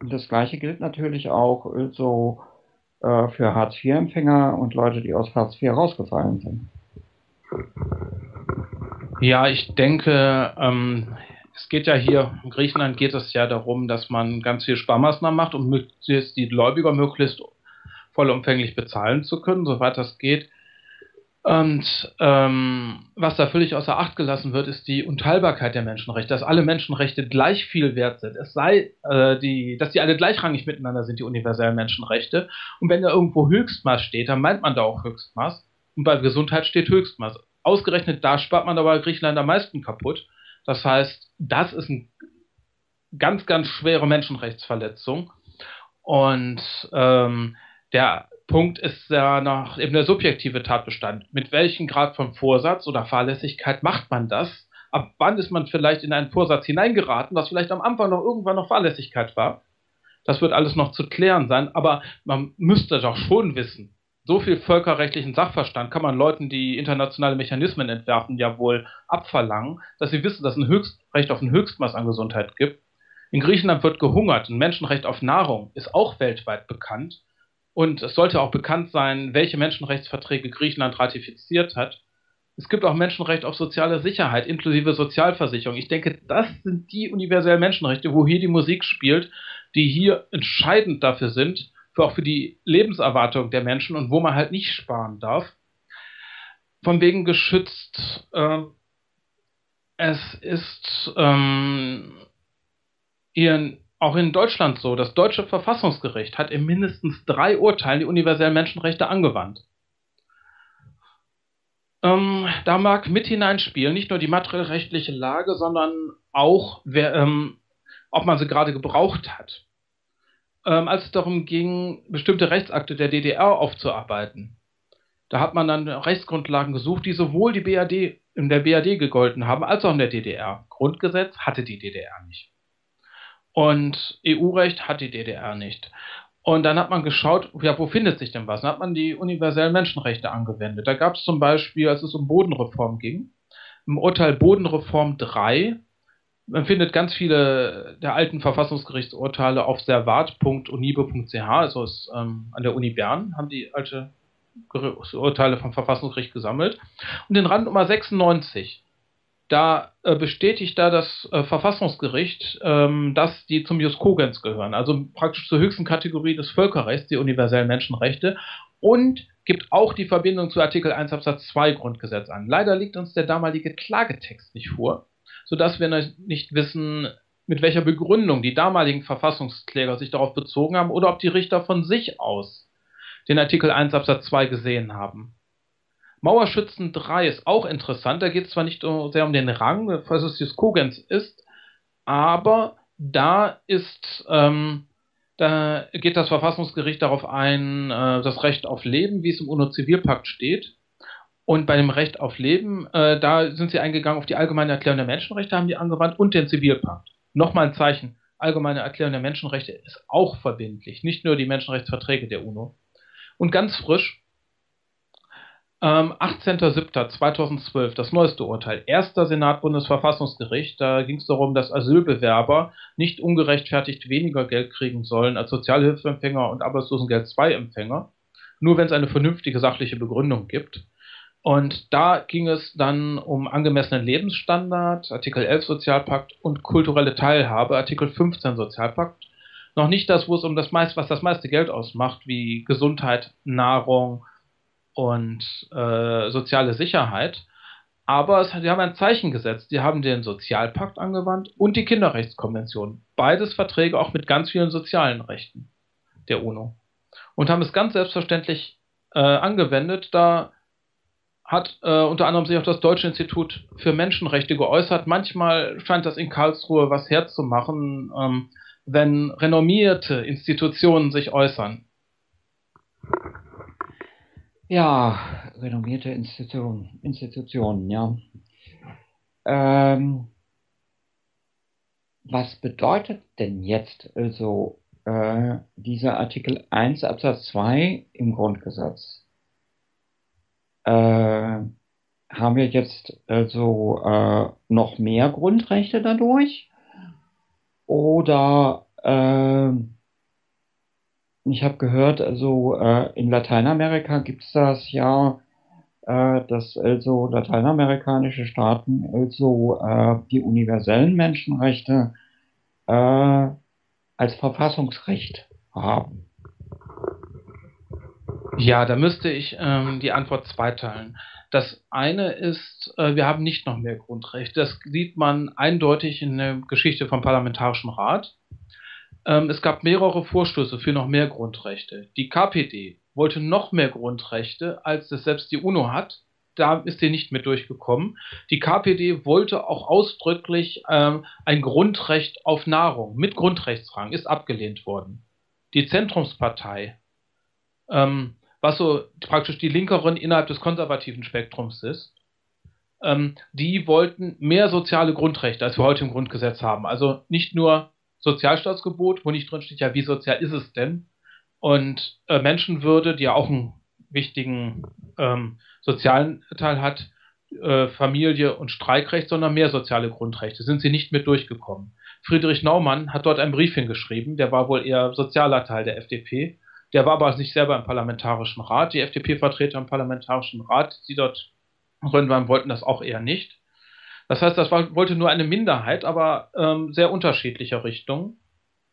Und das gleiche gilt natürlich auch so äh, für Hartz-IV-Empfänger und Leute, die aus Hartz IV rausgefallen sind. Ja, ich denke, ähm, es geht ja hier, in Griechenland geht es ja darum, dass man ganz viel Sparmaßnahmen macht, um möglichst die Gläubiger möglichst vollumfänglich bezahlen zu können, soweit das geht. Und ähm, was da völlig außer Acht gelassen wird, ist die Unteilbarkeit der Menschenrechte, dass alle Menschenrechte gleich viel wert sind. Es sei, äh, die, dass die alle gleichrangig miteinander sind, die universellen Menschenrechte. Und wenn da irgendwo Höchstmaß steht, dann meint man da auch Höchstmaß. Und bei Gesundheit steht Höchstmaß. Ausgerechnet da spart man aber Griechenland am meisten kaputt. Das heißt, das ist eine ganz, ganz schwere Menschenrechtsverletzung. Und ähm, der Punkt ist ja noch eben der subjektive Tatbestand. Mit welchem Grad von Vorsatz oder Fahrlässigkeit macht man das? Ab wann ist man vielleicht in einen Vorsatz hineingeraten, was vielleicht am Anfang noch irgendwann noch Fahrlässigkeit war? Das wird alles noch zu klären sein, aber man müsste doch schon wissen, so viel völkerrechtlichen Sachverstand kann man Leuten, die internationale Mechanismen entwerfen, ja wohl abverlangen, dass sie wissen, dass es ein Höchstrecht auf ein Höchstmaß an Gesundheit gibt. In Griechenland wird gehungert. Ein Menschenrecht auf Nahrung ist auch weltweit bekannt. Und es sollte auch bekannt sein, welche Menschenrechtsverträge Griechenland ratifiziert hat. Es gibt auch Menschenrecht auf soziale Sicherheit, inklusive Sozialversicherung. Ich denke, das sind die universellen Menschenrechte, wo hier die Musik spielt, die hier entscheidend dafür sind, für auch für die Lebenserwartung der Menschen und wo man halt nicht sparen darf. Von wegen geschützt. Äh, es ist ähm, ihren auch in Deutschland so. Das deutsche Verfassungsgericht hat in mindestens drei Urteilen die universellen Menschenrechte angewandt. Ähm, da mag mit hineinspielen nicht nur die materiellrechtliche Lage, sondern auch, wer, ähm, ob man sie gerade gebraucht hat. Ähm, als es darum ging, bestimmte Rechtsakte der DDR aufzuarbeiten, da hat man dann Rechtsgrundlagen gesucht, die sowohl die BRD in der BRD gegolten haben, als auch in der DDR. Grundgesetz hatte die DDR nicht. Und EU-Recht hat die DDR nicht. Und dann hat man geschaut, ja, wo findet sich denn was? Dann hat man die universellen Menschenrechte angewendet. Da gab es zum Beispiel, als es um Bodenreform ging, im Urteil Bodenreform 3, man findet ganz viele der alten Verfassungsgerichtsurteile auf servat.unibe.ch, also ist, ähm, an der Uni Bern, haben die alte Urteile vom Verfassungsgericht gesammelt. Und den Rand Nummer 96, da äh, bestätigt da das äh, Verfassungsgericht, ähm, dass die zum Jus Cogens gehören, also praktisch zur höchsten Kategorie des Völkerrechts, die universellen Menschenrechte, und gibt auch die Verbindung zu Artikel 1 Absatz 2 Grundgesetz an. Leider liegt uns der damalige Klagetext nicht vor, sodass wir nicht wissen, mit welcher Begründung die damaligen Verfassungskläger sich darauf bezogen haben oder ob die Richter von sich aus den Artikel 1 Absatz 2 gesehen haben. Mauerschützen 3 ist auch interessant. Da geht es zwar nicht sehr um den Rang, falls es des Kogens ist, aber da ist, ähm, da geht das Verfassungsgericht darauf ein, äh, das Recht auf Leben, wie es im UNO-Zivilpakt steht. Und bei dem Recht auf Leben, äh, da sind sie eingegangen auf die allgemeine Erklärung der Menschenrechte, haben die angewandt und den Zivilpakt. Nochmal ein Zeichen. Allgemeine Erklärung der Menschenrechte ist auch verbindlich, nicht nur die Menschenrechtsverträge der UNO. Und ganz frisch, ähm, 18.07.2012, das neueste Urteil. Erster Senat Bundesverfassungsgericht. Da ging es darum, dass Asylbewerber nicht ungerechtfertigt weniger Geld kriegen sollen als Sozialhilfeempfänger und Arbeitslosengeld II-Empfänger. Nur wenn es eine vernünftige sachliche Begründung gibt. Und da ging es dann um angemessenen Lebensstandard, Artikel 11 Sozialpakt und kulturelle Teilhabe, Artikel 15 Sozialpakt. Noch nicht das, wo es um das meiste, was das meiste Geld ausmacht, wie Gesundheit, Nahrung, und äh, soziale Sicherheit. Aber es, die haben ein Zeichen gesetzt. Die haben den Sozialpakt angewandt und die Kinderrechtskonvention. Beides Verträge auch mit ganz vielen sozialen Rechten der UNO. Und haben es ganz selbstverständlich äh, angewendet. Da hat äh, unter anderem sich auch das Deutsche Institut für Menschenrechte geäußert. Manchmal scheint das in Karlsruhe was herzumachen, ähm, wenn renommierte Institutionen sich äußern. Ja, renommierte Institutionen, Institutionen ja. Ähm, was bedeutet denn jetzt also äh, dieser Artikel 1 Absatz 2 im Grundgesetz? äh, haben wir jetzt also äh, noch mehr Grundrechte dadurch? Oder äh, ich habe gehört, also äh, in Lateinamerika gibt es das ja, äh, dass also lateinamerikanische Staaten also äh, die universellen Menschenrechte äh, als Verfassungsrecht haben. Ja, da müsste ich ähm, die Antwort zweiteilen. Das eine ist, äh, wir haben nicht noch mehr Grundrechte. Das sieht man eindeutig in der Geschichte vom Parlamentarischen Rat. Ähm, es gab mehrere Vorstöße für noch mehr Grundrechte. Die KPD wollte noch mehr Grundrechte, als es selbst die UNO hat. Da ist sie nicht mit durchgekommen. Die KPD wollte auch ausdrücklich ähm, ein Grundrecht auf Nahrung mit Grundrechtsrang, ist abgelehnt worden. Die Zentrumspartei ähm, was so praktisch die Linkeren innerhalb des konservativen Spektrums ist, ähm, die wollten mehr soziale Grundrechte, als wir heute im Grundgesetz haben. Also nicht nur Sozialstaatsgebot, wo nicht drin steht, ja, wie sozial ist es denn? Und äh, Menschenwürde, die ja auch einen wichtigen ähm, sozialen Teil hat, äh, Familie und Streikrecht, sondern mehr soziale Grundrechte. Sind sie nicht mit durchgekommen. Friedrich Naumann hat dort ein Brief hingeschrieben, der war wohl eher sozialer Teil der FDP der war aber nicht selber im Parlamentarischen Rat. Die FDP-Vertreter im Parlamentarischen Rat, die dort drin waren, wollten das auch eher nicht. Das heißt, das war, wollte nur eine Minderheit, aber ähm, sehr unterschiedlicher Richtung.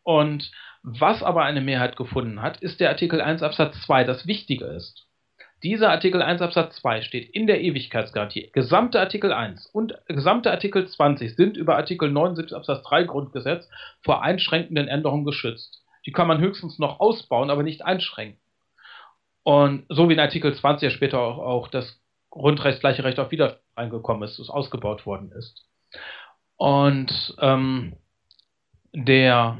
Und was aber eine Mehrheit gefunden hat, ist der Artikel 1 Absatz 2, das Wichtige ist. Dieser Artikel 1 Absatz 2 steht in der Ewigkeitsgarantie. Gesamte Artikel 1 und gesamte Artikel 20 sind über Artikel 79 Absatz 3 Grundgesetz vor einschränkenden Änderungen geschützt. Die kann man höchstens noch ausbauen, aber nicht einschränken. Und so wie in Artikel 20 ja später auch, auch das Grundrecht, gleiche Recht auf Widerspruch reingekommen ist, das ausgebaut worden ist. Und ähm, der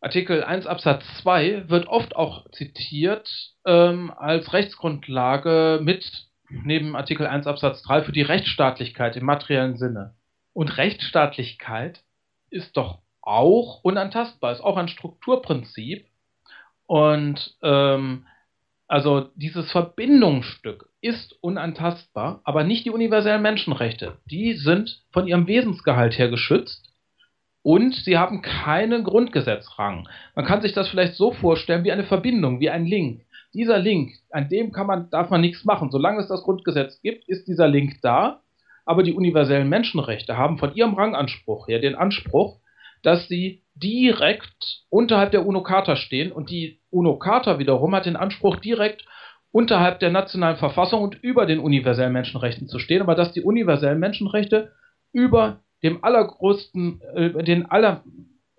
Artikel 1 Absatz 2 wird oft auch zitiert ähm, als Rechtsgrundlage mit neben Artikel 1 Absatz 3 für die Rechtsstaatlichkeit im materiellen Sinne. Und Rechtsstaatlichkeit ist doch auch unantastbar, ist auch ein Strukturprinzip. Und ähm, also dieses Verbindungsstück ist unantastbar, aber nicht die universellen Menschenrechte. Die sind von ihrem Wesensgehalt her geschützt und sie haben keinen Grundgesetzrang. Man kann sich das vielleicht so vorstellen wie eine Verbindung, wie ein Link. Dieser Link, an dem kann man, darf man nichts machen. Solange es das Grundgesetz gibt, ist dieser Link da. Aber die universellen Menschenrechte haben von ihrem Ranganspruch her den Anspruch, dass sie direkt unterhalb der UNO-Charta stehen und die UNO-Charta wiederum hat den Anspruch, direkt unterhalb der nationalen Verfassung und über den universellen Menschenrechten zu stehen, aber dass die universellen Menschenrechte über dem allergrößten, äh, den aller,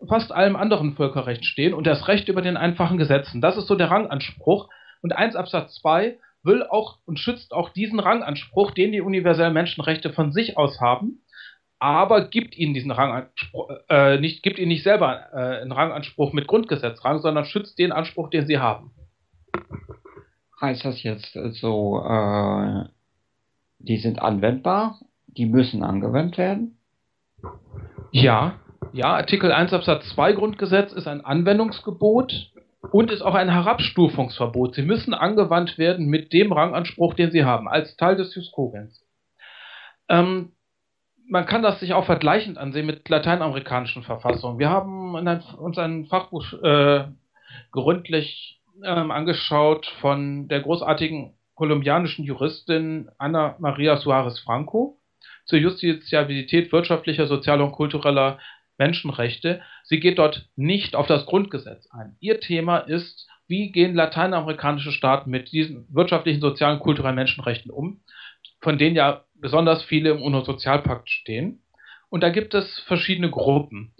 fast allem anderen Völkerrecht stehen und das Recht über den einfachen Gesetzen. Das ist so der Ranganspruch. Und 1 Absatz 2 will auch und schützt auch diesen Ranganspruch, den die universellen Menschenrechte von sich aus haben aber gibt ihnen diesen Ranganspruch, äh, nicht, gibt ihnen nicht selber äh, einen Ranganspruch mit Grundgesetzrang, sondern schützt den Anspruch, den sie haben. Heißt das jetzt so, äh, die sind anwendbar, die müssen angewendet werden? Ja, ja, Artikel 1 Absatz 2 Grundgesetz ist ein Anwendungsgebot und ist auch ein Herabstufungsverbot. Sie müssen angewandt werden mit dem Ranganspruch, den sie haben, als Teil des Juskogens. Ähm, man kann das sich auch vergleichend ansehen mit lateinamerikanischen Verfassungen. Wir haben ein, uns ein Fachbuch äh, gründlich ähm, angeschaut von der großartigen kolumbianischen Juristin Ana Maria Suarez Franco zur Justiziabilität wirtschaftlicher, sozialer und kultureller Menschenrechte. Sie geht dort nicht auf das Grundgesetz ein. Ihr Thema ist, wie gehen lateinamerikanische Staaten mit diesen wirtschaftlichen, sozialen, kulturellen Menschenrechten um, von denen ja besonders viele im UNO-Sozialpakt stehen. Und da gibt es verschiedene Gruppen.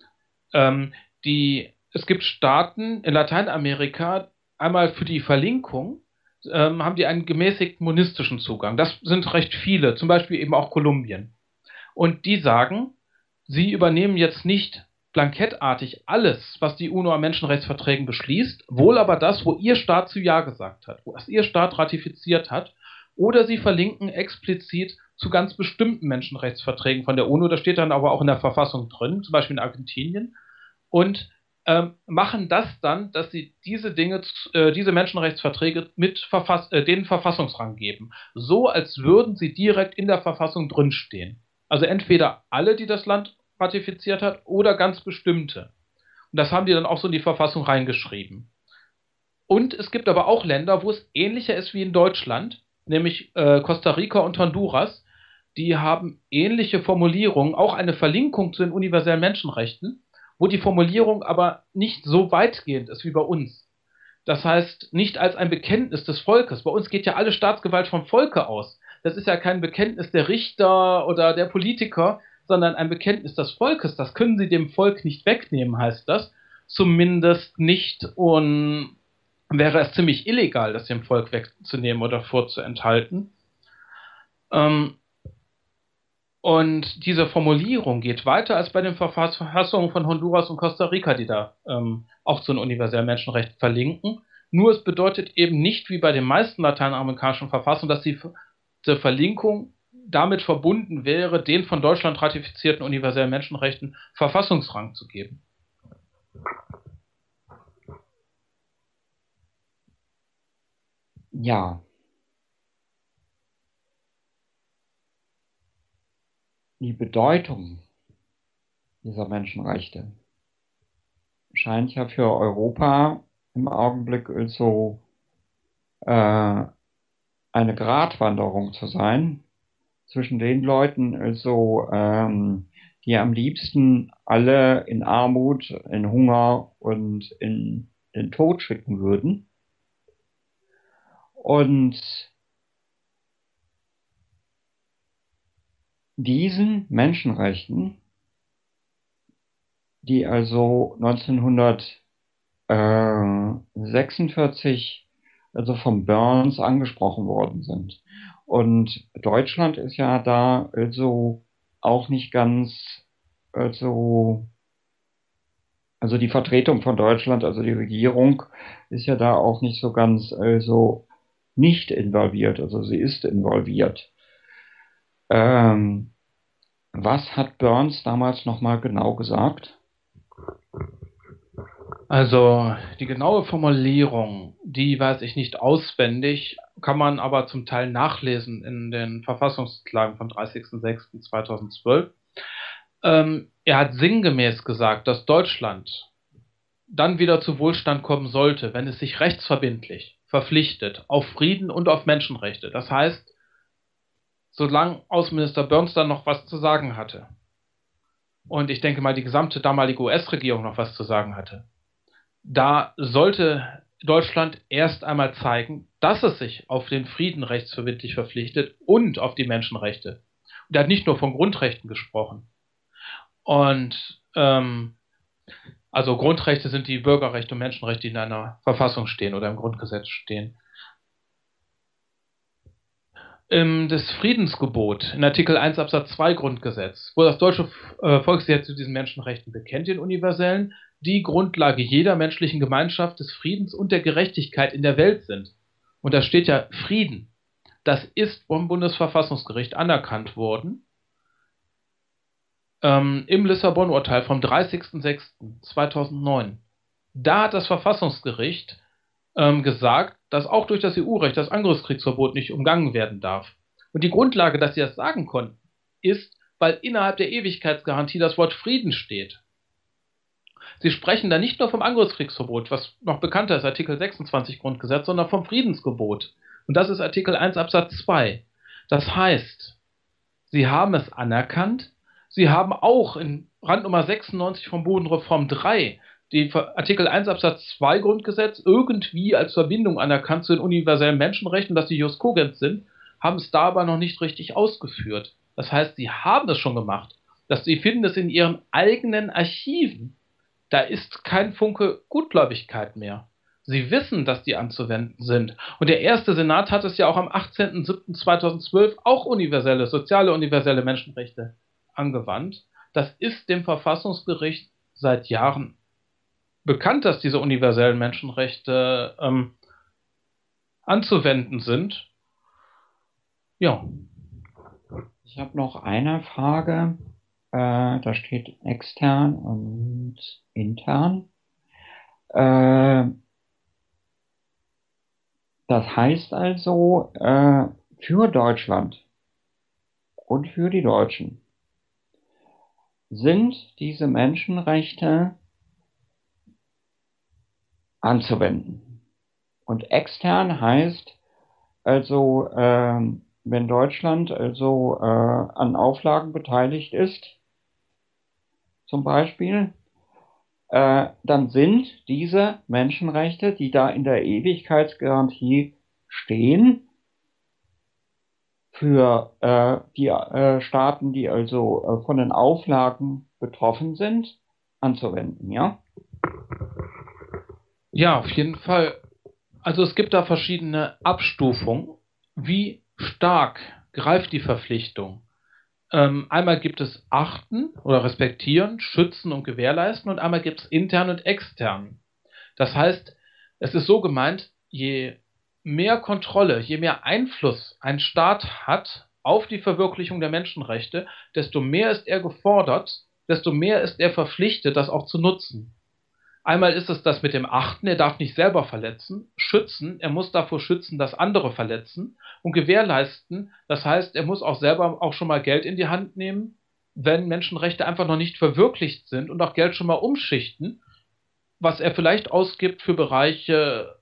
Ähm, die, es gibt Staaten in Lateinamerika, einmal für die Verlinkung, ähm, haben die einen gemäßigten monistischen Zugang. Das sind recht viele, zum Beispiel eben auch Kolumbien. Und die sagen, sie übernehmen jetzt nicht blankettartig alles, was die UNO an Menschenrechtsverträgen beschließt, wohl aber das, wo ihr Staat zu Ja gesagt hat, was ihr Staat ratifiziert hat, oder sie verlinken explizit zu ganz bestimmten Menschenrechtsverträgen von der UNO. Das steht dann aber auch in der Verfassung drin, zum Beispiel in Argentinien. Und ähm, machen das dann, dass sie diese Dinge, äh, diese Menschenrechtsverträge mit Verfass äh, den Verfassungsrang geben. So, als würden sie direkt in der Verfassung drinstehen. Also entweder alle, die das Land ratifiziert hat, oder ganz bestimmte. Und das haben die dann auch so in die Verfassung reingeschrieben. Und es gibt aber auch Länder, wo es ähnlicher ist wie in Deutschland, nämlich äh, Costa Rica und Honduras. Die haben ähnliche Formulierungen, auch eine Verlinkung zu den universellen Menschenrechten wo die Formulierung aber nicht so weitgehend ist wie bei uns. Das heißt, nicht als ein Bekenntnis des Volkes. Bei uns geht ja alle Staatsgewalt vom Volke aus. Das ist ja kein Bekenntnis der Richter oder der Politiker, sondern ein Bekenntnis des Volkes. Das können sie dem Volk nicht wegnehmen, heißt das. Zumindest nicht und wäre es ziemlich illegal, das dem Volk wegzunehmen oder vorzuenthalten. Ähm, und diese Formulierung geht weiter als bei den Verfassungen von Honduras und Costa Rica, die da ähm, auch zu den universellen Menschenrechten verlinken. Nur es bedeutet eben nicht wie bei den meisten lateinamerikanischen Verfassungen, dass die, die Verlinkung damit verbunden wäre, den von Deutschland ratifizierten universellen Menschenrechten Verfassungsrang zu geben. Ja, die Bedeutung dieser Menschenrechte scheint ja für Europa im Augenblick so äh, eine Gratwanderung zu sein zwischen den Leuten, also ähm, die am liebsten alle in Armut, in Hunger und in den Tod schicken würden. Und diesen Menschenrechten, die also 1946 also vom Burns angesprochen worden sind. Und Deutschland ist ja da also auch nicht ganz, also, also die Vertretung von Deutschland, also die Regierung, ist ja da auch nicht so ganz, also nicht involviert, also sie ist involviert. Ähm, was hat Burns damals nochmal genau gesagt? Also die genaue Formulierung, die weiß ich nicht auswendig, kann man aber zum Teil nachlesen in den Verfassungsklagen vom 30.06.2012. Ähm, er hat sinngemäß gesagt, dass Deutschland dann wieder zu Wohlstand kommen sollte, wenn es sich rechtsverbindlich verpflichtet auf Frieden und auf Menschenrechte. Das heißt, solange Außenminister Burns dann noch was zu sagen hatte. Und ich denke mal, die gesamte damalige US-Regierung noch was zu sagen hatte. Da sollte Deutschland erst einmal zeigen, dass es sich auf den Frieden rechtsverbindlich verpflichtet und auf die Menschenrechte. Und er hat nicht nur von Grundrechten gesprochen. Und ähm, also Grundrechte sind die Bürgerrechte und Menschenrechte, die in einer Verfassung stehen oder im Grundgesetz stehen ähm, das Friedensgebot in Artikel 1 Absatz 2 Grundgesetz, wo das deutsche äh, Volk sich zu diesen Menschenrechten bekennt, den universellen, die Grundlage jeder menschlichen Gemeinschaft des Friedens und der Gerechtigkeit in der Welt sind. Und da steht ja Frieden. Das ist vom Bundesverfassungsgericht anerkannt worden. Ähm, Im Lissabon-Urteil vom 30.06.2009. Da hat das Verfassungsgericht ähm, gesagt, dass auch durch das EU-Recht das Angriffskriegsverbot nicht umgangen werden darf. Und die Grundlage, dass sie das sagen konnten, ist, weil innerhalb der Ewigkeitsgarantie das Wort Frieden steht. Sie sprechen da nicht nur vom Angriffskriegsverbot, was noch bekannter ist, Artikel 26 Grundgesetz, sondern vom Friedensgebot. Und das ist Artikel 1 Absatz 2. Das heißt, sie haben es anerkannt, sie haben auch in Randnummer 96 vom Bodenreform 3 die Artikel 1 Absatz 2 Grundgesetz irgendwie als Verbindung anerkannt zu den universellen Menschenrechten, dass sie Jus Cogens sind, haben es da aber noch nicht richtig ausgeführt. Das heißt, sie haben es schon gemacht. Dass sie finden es in ihren eigenen Archiven. Da ist kein Funke Gutgläubigkeit mehr. Sie wissen, dass die anzuwenden sind. Und der erste Senat hat es ja auch am 18.07.2012 auch universelle, soziale universelle Menschenrechte angewandt. Das ist dem Verfassungsgericht seit Jahren bekannt, dass diese universellen Menschenrechte ähm, anzuwenden sind. Ja. Ich habe noch eine Frage. Äh, da steht extern und intern. Äh, das heißt also, äh, für Deutschland und für die Deutschen sind diese Menschenrechte anzuwenden. Und extern heißt also, äh, wenn Deutschland also äh, an Auflagen beteiligt ist, zum Beispiel, äh, dann sind diese Menschenrechte, die da in der Ewigkeitsgarantie stehen, für äh, die äh, Staaten, die also äh, von den Auflagen betroffen sind, anzuwenden, ja? Ja, auf jeden Fall. Also es gibt da verschiedene Abstufungen. Wie stark greift die Verpflichtung? Ähm, einmal gibt es achten oder respektieren, schützen und gewährleisten und einmal gibt es intern und extern. Das heißt, es ist so gemeint, je mehr Kontrolle, je mehr Einfluss ein Staat hat auf die Verwirklichung der Menschenrechte, desto mehr ist er gefordert, desto mehr ist er verpflichtet, das auch zu nutzen. Einmal ist es das mit dem Achten, er darf nicht selber verletzen, schützen, er muss davor schützen, dass andere verletzen und gewährleisten, das heißt, er muss auch selber auch schon mal Geld in die Hand nehmen, wenn Menschenrechte einfach noch nicht verwirklicht sind und auch Geld schon mal umschichten, was er vielleicht ausgibt für Bereiche,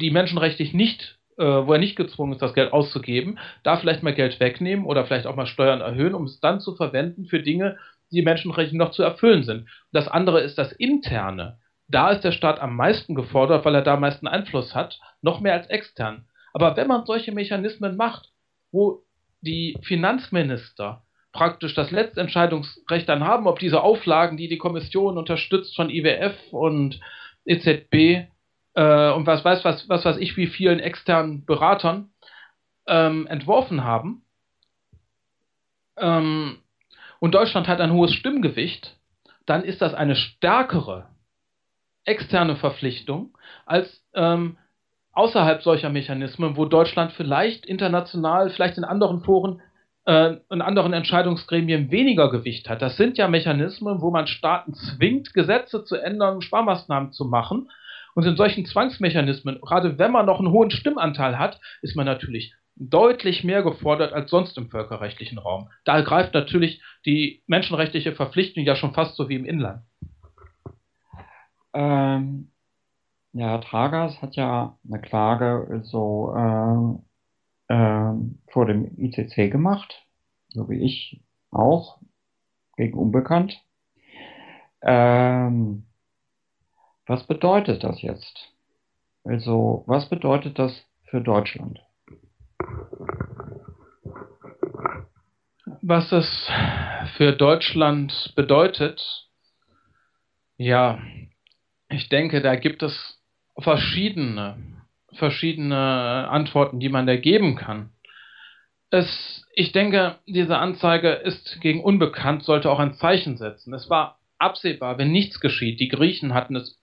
die menschenrechtlich nicht, äh, wo er nicht gezwungen ist, das Geld auszugeben, da vielleicht mal Geld wegnehmen oder vielleicht auch mal Steuern erhöhen, um es dann zu verwenden für Dinge, die Menschenrechte noch zu erfüllen sind. Das andere ist das Interne. Da ist der Staat am meisten gefordert, weil er da am meisten Einfluss hat, noch mehr als extern. Aber wenn man solche Mechanismen macht, wo die Finanzminister praktisch das letzte Entscheidungsrecht dann haben, ob diese Auflagen, die die Kommission unterstützt von IWF und EZB äh, und was weiß was, was weiß ich, wie vielen externen Beratern ähm, entworfen haben, ähm, und Deutschland hat ein hohes Stimmgewicht, dann ist das eine stärkere externe Verpflichtung als ähm, außerhalb solcher Mechanismen, wo Deutschland vielleicht international, vielleicht in anderen Foren, äh, in anderen Entscheidungsgremien weniger Gewicht hat. Das sind ja Mechanismen, wo man Staaten zwingt, Gesetze zu ändern, Sparmaßnahmen zu machen. Und in solchen Zwangsmechanismen, gerade wenn man noch einen hohen Stimmanteil hat, ist man natürlich deutlich mehr gefordert als sonst im völkerrechtlichen Raum. Da greift natürlich die menschenrechtliche Verpflichtung ja schon fast so wie im Inland. Ähm, ja, Tragas hat ja eine Klage so äh, äh, vor dem ICC gemacht, so wie ich auch, gegen Unbekannt. Ähm, was bedeutet das jetzt? Also, was bedeutet das für Deutschland? Was es für Deutschland bedeutet, ja, ich denke, da gibt es verschiedene, verschiedene Antworten, die man da geben kann. Es, ich denke, diese Anzeige ist gegen Unbekannt, sollte auch ein Zeichen setzen. Es war absehbar, wenn nichts geschieht. Die Griechen hatten es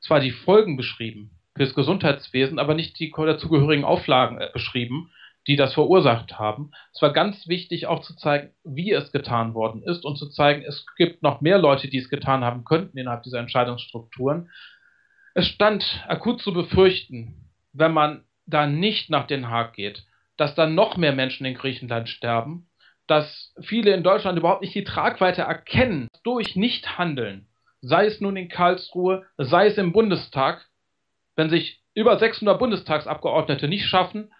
zwar die Folgen beschrieben fürs Gesundheitswesen, aber nicht die dazugehörigen Auflagen äh, beschrieben, die das verursacht haben. Es war ganz wichtig auch zu zeigen, wie es getan worden ist und zu zeigen, es gibt noch mehr Leute, die es getan haben könnten innerhalb dieser Entscheidungsstrukturen. Es stand akut zu befürchten, wenn man da nicht nach Den Haag geht, dass dann noch mehr Menschen in Griechenland sterben, dass viele in Deutschland überhaupt nicht die Tragweite erkennen durch Nichthandeln, sei es nun in Karlsruhe, sei es im Bundestag, wenn sich über 600 Bundestagsabgeordnete nicht schaffen,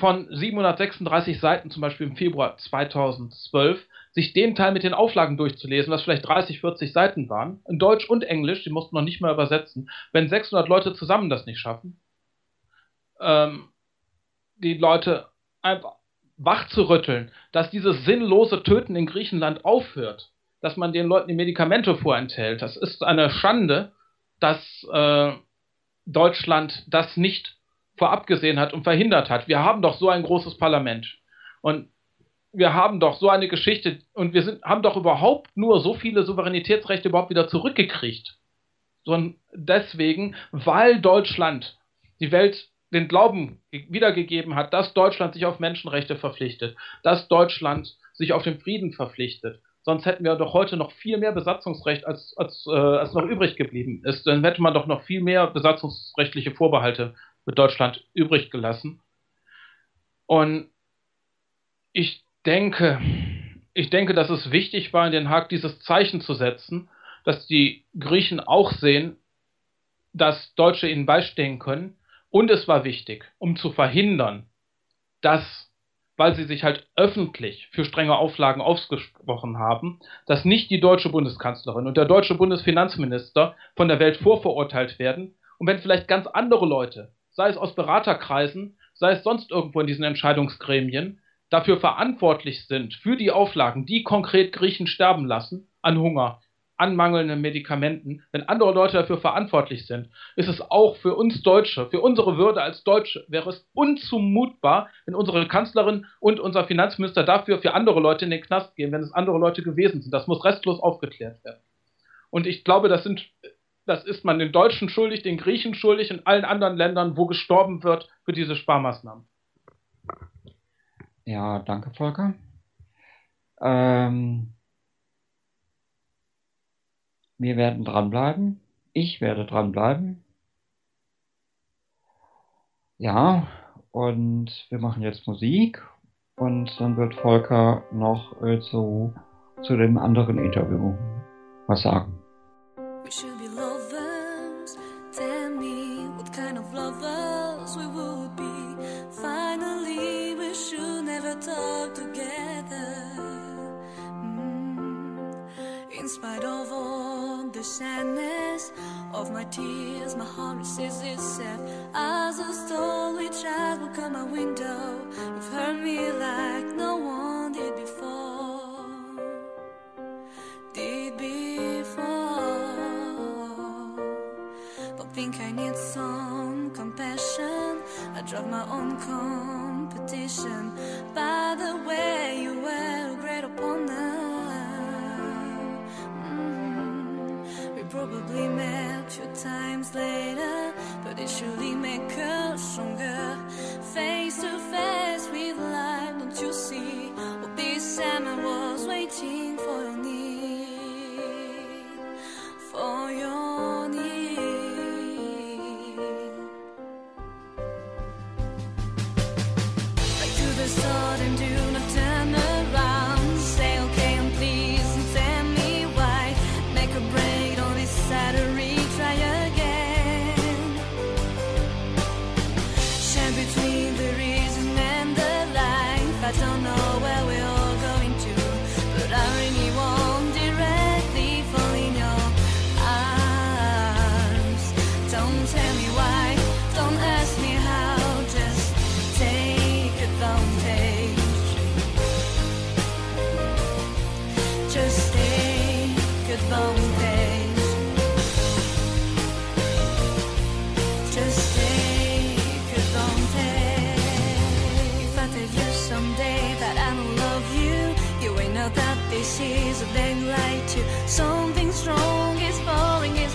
von 736 Seiten, zum Beispiel im Februar 2012, sich den Teil mit den Auflagen durchzulesen, was vielleicht 30, 40 Seiten waren, in Deutsch und Englisch, die mussten noch nicht mal übersetzen, wenn 600 Leute zusammen das nicht schaffen, ähm, die Leute einfach wach zu rütteln, dass dieses sinnlose Töten in Griechenland aufhört, dass man den Leuten die Medikamente vorenthält. Das ist eine Schande, dass äh, Deutschland das nicht vorab gesehen hat und verhindert hat. Wir haben doch so ein großes Parlament. Und wir haben doch so eine Geschichte und wir sind, haben doch überhaupt nur so viele Souveränitätsrechte überhaupt wieder zurückgekriegt. Sondern deswegen, weil Deutschland die Welt den Glauben wiedergegeben hat, dass Deutschland sich auf Menschenrechte verpflichtet, dass Deutschland sich auf den Frieden verpflichtet, Sonst hätten wir doch heute noch viel mehr Besatzungsrecht, als, als, äh, als noch übrig geblieben ist. Dann hätte man doch noch viel mehr besatzungsrechtliche Vorbehalte mit Deutschland übrig gelassen. Und ich denke, ich denke, dass es wichtig war, in Den Haag dieses Zeichen zu setzen, dass die Griechen auch sehen, dass Deutsche ihnen beistehen können. Und es war wichtig, um zu verhindern, dass, weil sie sich halt öffentlich für strenge Auflagen ausgesprochen haben, dass nicht die deutsche Bundeskanzlerin und der deutsche Bundesfinanzminister von der Welt vorverurteilt werden. Und wenn vielleicht ganz andere Leute, sei es aus Beraterkreisen, sei es sonst irgendwo in diesen Entscheidungsgremien, dafür verantwortlich sind, für die Auflagen, die konkret Griechen sterben lassen, an Hunger, an mangelnden Medikamenten, wenn andere Leute dafür verantwortlich sind, ist es auch für uns Deutsche, für unsere Würde als Deutsche, wäre es unzumutbar, wenn unsere Kanzlerin und unser Finanzminister dafür für andere Leute in den Knast gehen, wenn es andere Leute gewesen sind. Das muss restlos aufgeklärt werden. Und ich glaube, das sind das ist man den Deutschen schuldig, den Griechen schuldig und allen anderen Ländern, wo gestorben wird für diese Sparmaßnahmen. Ja, danke, Volker. Ähm, wir werden dranbleiben. Ich werde dranbleiben. Ja, und wir machen jetzt Musik und dann wird Volker noch äh, zu, zu dem anderen Interview was sagen. My tears, my heart resists itself. As a storm which will come my window. You've hurt me like no one did before. Did before. Don't think I need some compassion. I drop my own competition. By the way, you were great opponent. Probably met few times later, but it surely make us stronger. Face to face with life, don't you see? All this I was waiting Just take you someday that I don't love you, you will know that this is a to something strong is is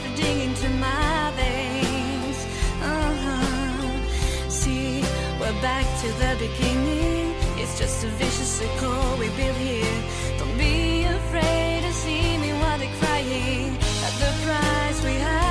my veins. Uh-huh. See, we're back to the beginning. It's just a vicious circle we build here. Don't be afraid at the price we have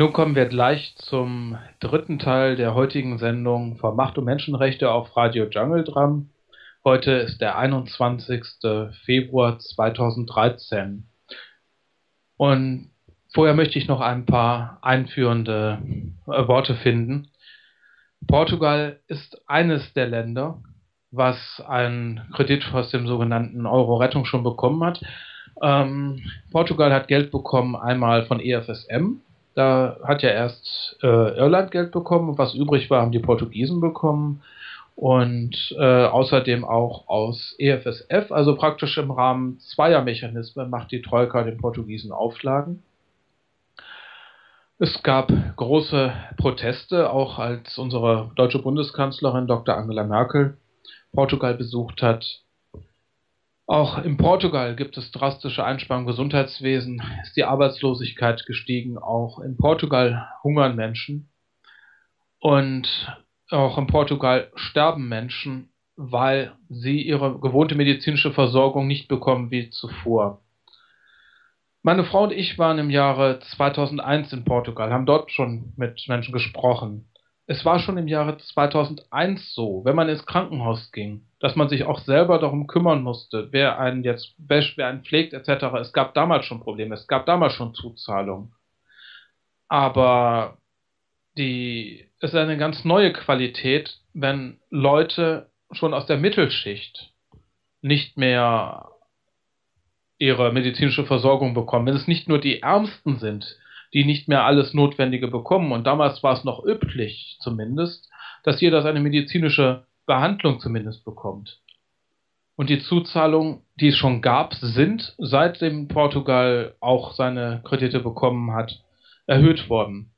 Nun kommen wir gleich zum dritten Teil der heutigen Sendung von Macht und Menschenrechte auf Radio Jungle Drum. Heute ist der 21. Februar 2013. Und vorher möchte ich noch ein paar einführende äh, Worte finden. Portugal ist eines der Länder, was einen Kredit aus dem sogenannten Euro-Rettung schon bekommen hat. Ähm, Portugal hat Geld bekommen einmal von EFSM, da hat ja erst äh, Irland Geld bekommen und was übrig war, haben die Portugiesen bekommen. Und äh, außerdem auch aus EFSF, also praktisch im Rahmen zweier Mechanismen macht die Troika den Portugiesen Auflagen. Es gab große Proteste, auch als unsere deutsche Bundeskanzlerin Dr. Angela Merkel Portugal besucht hat. Auch in Portugal gibt es drastische Einsparungen im Gesundheitswesen, ist die Arbeitslosigkeit gestiegen. Auch in Portugal hungern Menschen. Und auch in Portugal sterben Menschen, weil sie ihre gewohnte medizinische Versorgung nicht bekommen wie zuvor. Meine Frau und ich waren im Jahre 2001 in Portugal, haben dort schon mit Menschen gesprochen es war schon im Jahre 2001 so, wenn man ins Krankenhaus ging, dass man sich auch selber darum kümmern musste, wer einen jetzt wäscht, wer einen pflegt etc. Es gab damals schon Probleme, es gab damals schon Zuzahlungen. Aber die, es ist eine ganz neue Qualität, wenn Leute schon aus der Mittelschicht nicht mehr ihre medizinische Versorgung bekommen, wenn es nicht nur die Ärmsten sind, die nicht mehr alles Notwendige bekommen. Und damals war es noch üblich zumindest, dass jeder seine medizinische Behandlung zumindest bekommt. Und die Zuzahlungen, die es schon gab, sind, seitdem Portugal auch seine Kredite bekommen hat, erhöht worden.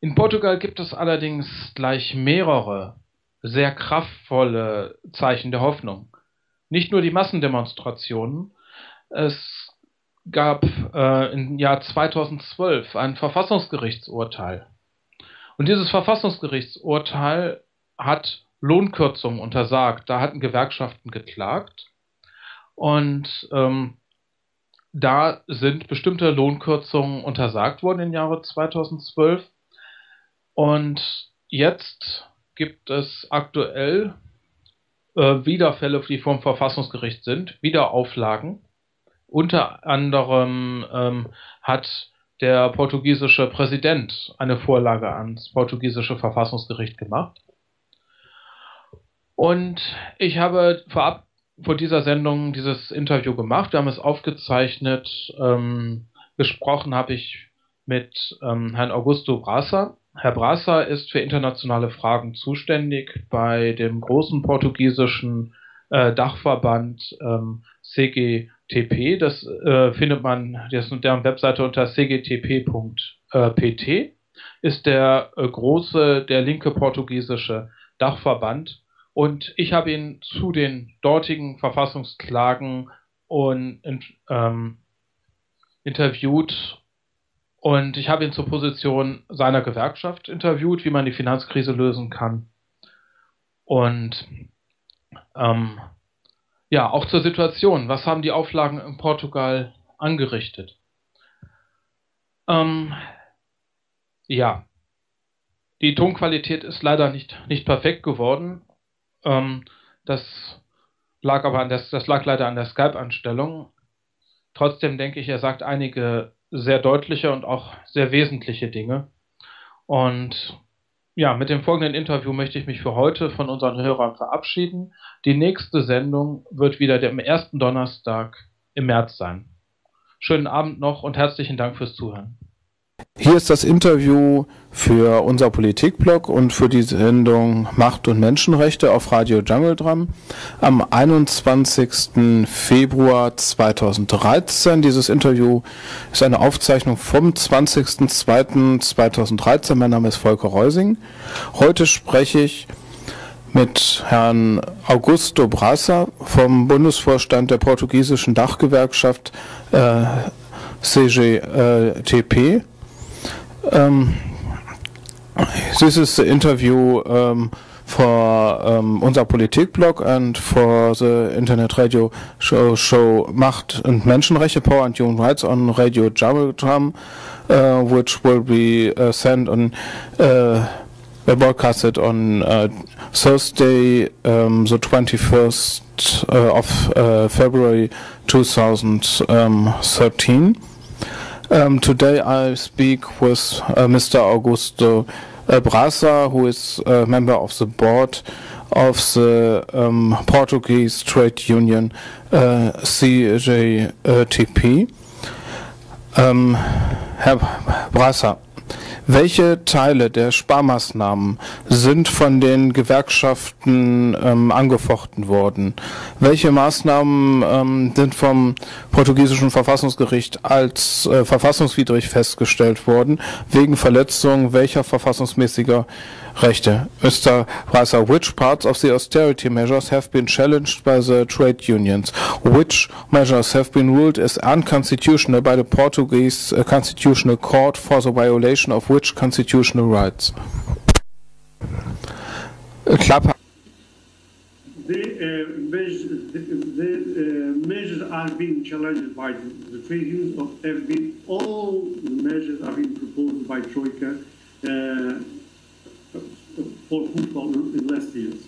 In Portugal gibt es allerdings gleich mehrere sehr kraftvolle Zeichen der Hoffnung. Nicht nur die Massendemonstrationen, es gab äh, im Jahr 2012 ein Verfassungsgerichtsurteil. Und dieses Verfassungsgerichtsurteil hat Lohnkürzungen untersagt. Da hatten Gewerkschaften geklagt. Und ähm, da sind bestimmte Lohnkürzungen untersagt worden im Jahre 2012. Und jetzt gibt es aktuell äh, wieder Fälle, die vom Verfassungsgericht sind, wieder Auflagen. Unter anderem ähm, hat der portugiesische Präsident eine Vorlage ans portugiesische Verfassungsgericht gemacht. Und ich habe vorab vor dieser Sendung dieses Interview gemacht. Wir haben es aufgezeichnet. Ähm, gesprochen habe ich mit ähm, Herrn Augusto Brasa. Herr Brasa ist für internationale Fragen zuständig bei dem großen portugiesischen äh, Dachverband ähm, CGTP. Das äh, findet man das deren Webseite unter cgtp.pt. Ist der äh, große, der linke portugiesische Dachverband. Und ich habe ihn zu den dortigen Verfassungsklagen und ähm, interviewt und ich habe ihn zur Position seiner Gewerkschaft interviewt, wie man die Finanzkrise lösen kann. Und ähm, ja, auch zur Situation. Was haben die Auflagen in Portugal angerichtet? Ähm, ja, die Tonqualität ist leider nicht, nicht perfekt geworden. Ähm, das lag aber an der, das lag leider an der Skype-Anstellung. Trotzdem denke ich, er sagt einige sehr deutliche und auch sehr wesentliche Dinge. Und ja, mit dem folgenden Interview möchte ich mich für heute von unseren Hörern verabschieden. Die nächste Sendung wird wieder am ersten Donnerstag im März sein. Schönen Abend noch und herzlichen Dank fürs Zuhören. Hier ist das Interview für unser Politikblog und für die Sendung Macht und Menschenrechte auf Radio Jungle Drum am 21. Februar 2013. Dieses Interview ist eine Aufzeichnung vom 20.02.2013. Mein Name ist Volker Reusing. Heute spreche ich mit Herrn Augusto Brasa vom Bundesvorstand der portugiesischen Dachgewerkschaft äh, CGTP. Um, this is the interview um, for um, unser Politikblog and for the internet radio show, show Macht und Menschenrechte, Power and Human Rights on Radio Drum, uh, which will be uh, sent on uh, broadcasted on uh, Thursday, um, the 21st uh, of uh, February 2013. Um, today I speak with Mr. Augusto Brasa, who is a member of the board of the um, Portuguese trade union uh, CJTP. Um, Herr Brasa, welche Teile der Sparmaßnahmen sind von den Gewerkschaften ähm, angefochten worden? Welche Maßnahmen ähm, sind vom portugiesischen Verfassungsgericht als äh, verfassungswidrig festgestellt worden, wegen Verletzung welcher verfassungsmäßiger Rechte? Mr. Reiser, which parts of the austerity measures have been challenged by the trade unions? Which measures have been ruled as unconstitutional by the Portuguese uh, Constitutional Court for the violation of which constitutional rights? The, uh, measures, the, the uh, measures are being challenged by the, trade unions. Of, have been, all the measures are being proposed by Troika for football in last years.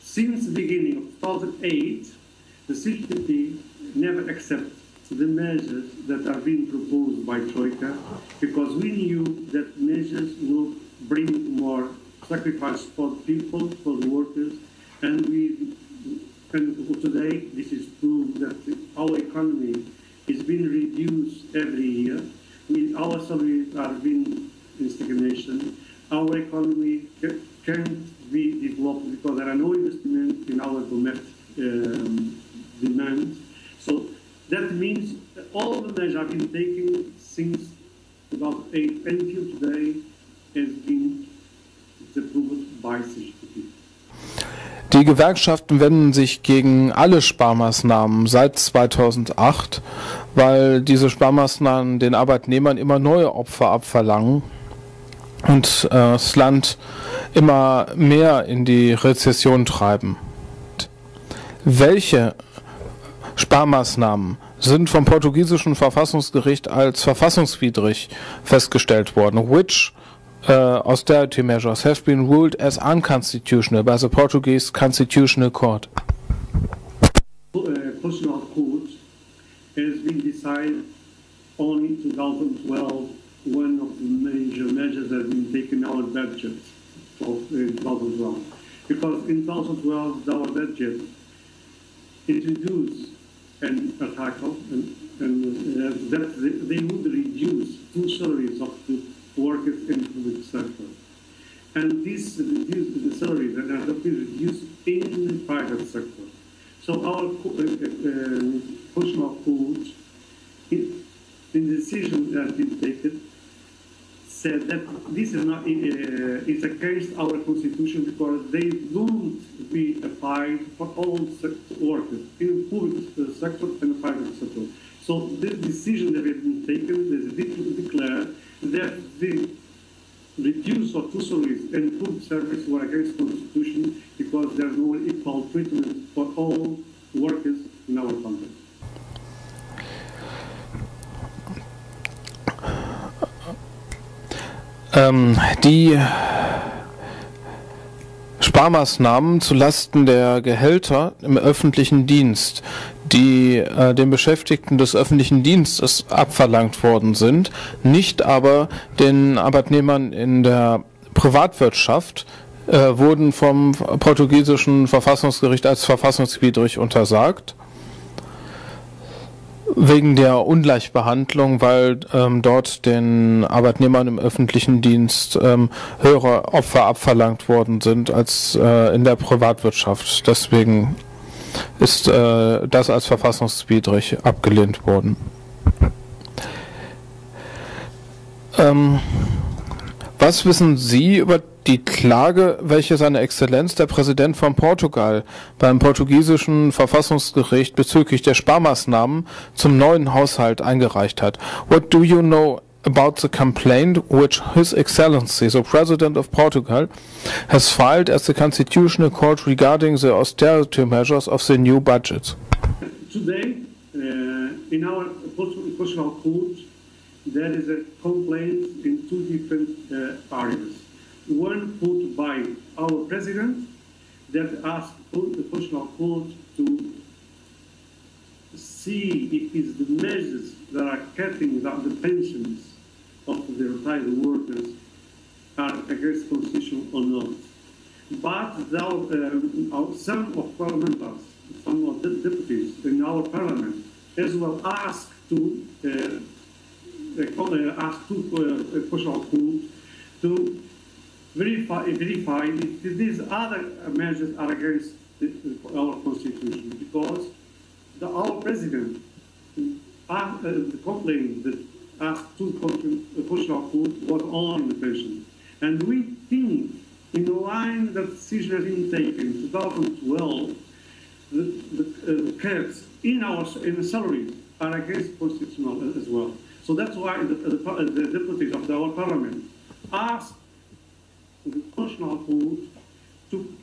Since the beginning of 2008, the CTP never accepted the measures that are being proposed by Troika because we knew that measures will bring more sacrifice for people, for the workers, and we and today this is proof that our economy is being reduced every year. We, our salaries are being in stagnation. Our economy can't be developed because there are no investments in our domestic um, demand. So that means all the measures have been taken since 2008 until today has been approved by CGTP. Die Gewerkschaften wenden sich gegen alle Sparmaßnahmen seit 2008, weil diese Sparmaßnahmen den Arbeitnehmern immer neue Opfer abverlangen und äh, das Land immer mehr in die Rezession treiben. Welche Sparmaßnahmen sind vom portugiesischen Verfassungsgericht als verfassungswidrig festgestellt worden? Which uh, austerity measures have been ruled as unconstitutional by the Portuguese Constitutional Court? Uh, Constitutional Court has been decided only in 2012 one of the major measures that have been taken in our budget of uh, 2012. Because in 2012, our budget introduced an article and, and uh, that they, they would reduce two salaries of the workers in the public sector. And this reduced the salaries that have been reduced in the private sector. So our uh, uh, Court, in the decision that has been taken, said that this is not uh, is against our constitution because they don't be applied for all workers in public sector and private sector. So this decision that has been taken is declared that the reduce of two salaries and public service were against constitution because there's no equal treatment for all workers in our country. Ähm, die Sparmaßnahmen zulasten der Gehälter im öffentlichen Dienst, die äh, den Beschäftigten des öffentlichen Dienstes abverlangt worden sind, nicht aber den Arbeitnehmern in der Privatwirtschaft, äh, wurden vom portugiesischen Verfassungsgericht als verfassungswidrig untersagt wegen der Ungleichbehandlung, weil ähm, dort den Arbeitnehmern im öffentlichen Dienst ähm, höhere Opfer abverlangt worden sind als äh, in der Privatwirtschaft. Deswegen ist äh, das als verfassungswidrig abgelehnt worden. Ähm, was wissen Sie über die Klage, welche seine Exzellenz der Präsident von Portugal beim portugiesischen Verfassungsgericht bezüglich der Sparmaßnahmen zum neuen Haushalt eingereicht hat? What do you know about the complaint which His Excellency, the President of Portugal, has filed as the Constitutional Court regarding the austerity measures of the new budget. Today, uh, in our Constitutional Court, there is a complaint in two different uh, areas. One put by our President that asked the Constitutional Court to see if it's the measures that are cutting the, the pensions of the retired workers are against constitution or not. But um, some of parliamentarians, some of the deputies in our parliament, as well asked to uh, uh, ask to uh, Constitutional Court to verify, verify if these other measures are against the, our constitution because the, our president uh, the complained that asked to the Constitutional Court what on the pension. And we think, in the line that decision has been taken in 2012, the, the, uh, cuts in our in the salaries are against constitutional as well. So that's why the, the, the deputies of our parliament asked the Constitutional Court to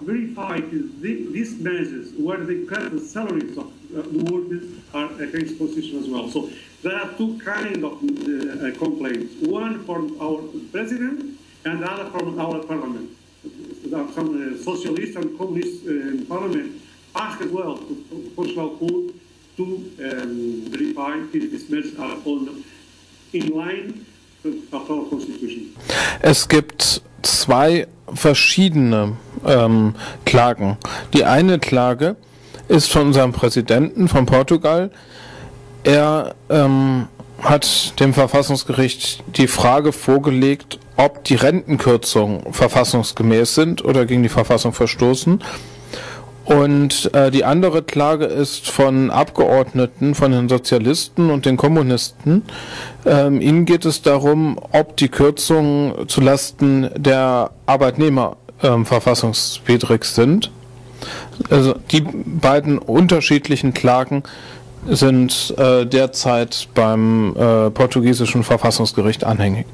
verify if these measures where the salaries of uh, the workers are against constitution as well. So there are two kinds of uh, complaints. One from our president and the other from our parliament. Some uh, and communists uh, parliament ask as well to Constitutional Court to um, if these measures are on, in line with our constitution. Es gibt zwei verschiedene ähm, Klagen. Die eine Klage ist von unserem Präsidenten von Portugal. Er ähm, hat dem Verfassungsgericht die Frage vorgelegt, ob die Rentenkürzungen verfassungsgemäß sind oder gegen die Verfassung verstoßen. Und äh, die andere Klage ist von Abgeordneten, von den Sozialisten und den Kommunisten. Ähm, ihnen geht es darum, ob die Kürzungen zulasten der Arbeitnehmer ähm, verfassungswidrig sind. Also die beiden unterschiedlichen Klagen sind äh, derzeit beim äh, portugiesischen Verfassungsgericht anhängig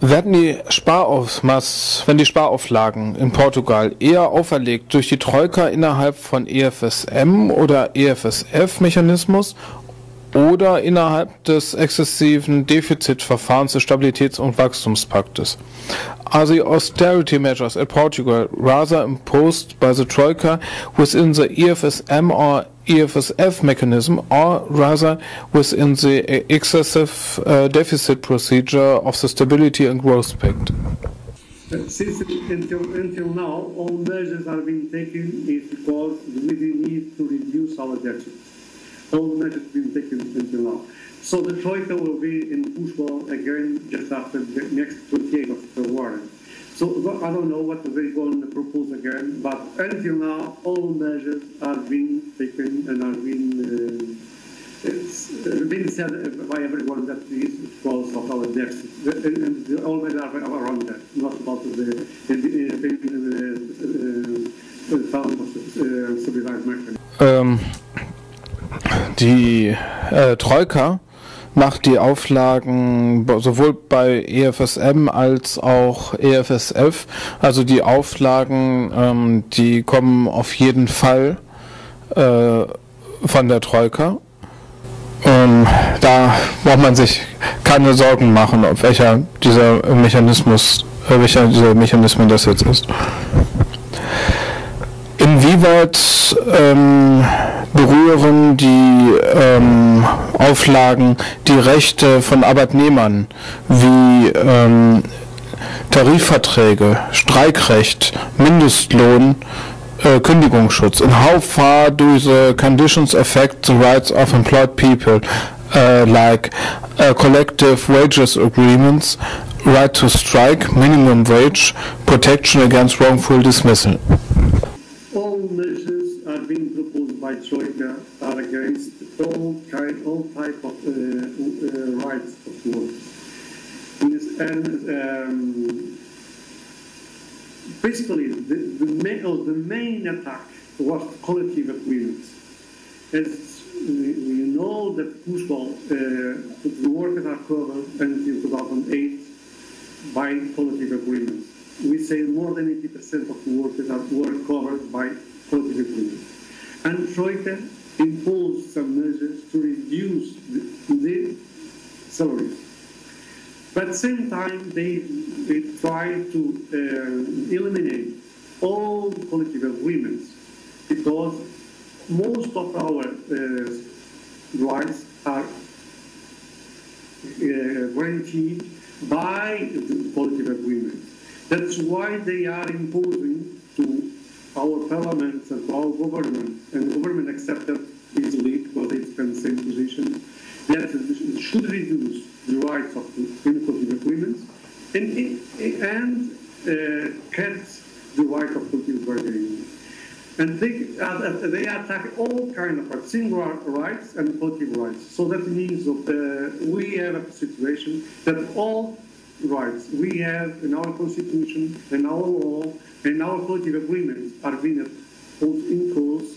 werden die Sparaufmaß, wenn die Sparauflagen in Portugal eher auferlegt durch die Troika innerhalb von EFSM oder EFSF-Mechanismus oder innerhalb des exzessiven Defizitverfahrens des Stabilitäts- und Wachstumspaktes. Are the austerity measures at Portugal rather imposed by the Troika within the EFSM or EFSF mechanism or rather within the excessive uh, deficit procedure of the Stability and Growth Pact? Since until, until now, all measures are being taken is because we need to reduce our deficit. All measures being taken until now. So the Troika will be in Portugal again just after the next 28th of February. So I don't know what they're going to propose again, but until now, all measures are being taken and are being uh, uh, been said by everyone that is because of our deficit. And the, all measures are around that, not about the, the, the, the, of uh, stabilized mechanism. Ähm, die äh, Troika macht die Auflagen sowohl bei EFSM als auch EFSF. Also die Auflagen, ähm, die kommen auf jeden Fall äh, von der Troika. Ähm, da braucht man sich keine Sorgen machen, ob welcher dieser Mechanismus, äh, welcher dieser Mechanismen das jetzt ist. Inwieweit ähm, berühren die ähm, Auflagen die Rechte von Arbeitnehmern wie ähm, Tarifverträge, Streikrecht, Mindestlohn, äh, Kündigungsschutz? And how far do the conditions affect the rights of employed people, uh, like uh, collective wages agreements, right to strike, minimum wage, protection against wrongful dismissal? Measures are being proposed by Troika are against all kind, all type of uh, uh, rights of workers. And um, basically, the, the, main, oh, the main attack was collective agreements. As we, we know that Pushbal, uh, the workers are covered until 2008 by collective agreements. We say more than 80% of workers are, were covered by collective agreements. And Troika imposed some measures to reduce the, the salaries. But at the same time, they, they tried to uh, eliminate all collective agreements because most of our uh, rights are uh, guaranteed by the collective agreement. That's why they are imposing to our parliaments and our government, and government accepted easily because they spend the same position, that it should reduce the rights of the collective agreements and, and uh, cut the right of collective bargaining. And they, uh, they attack all kind of single rights and collective rights. So that means that uh, we have a situation that all rights we have in our constitution, in our law, and our collective agreements are being put in cause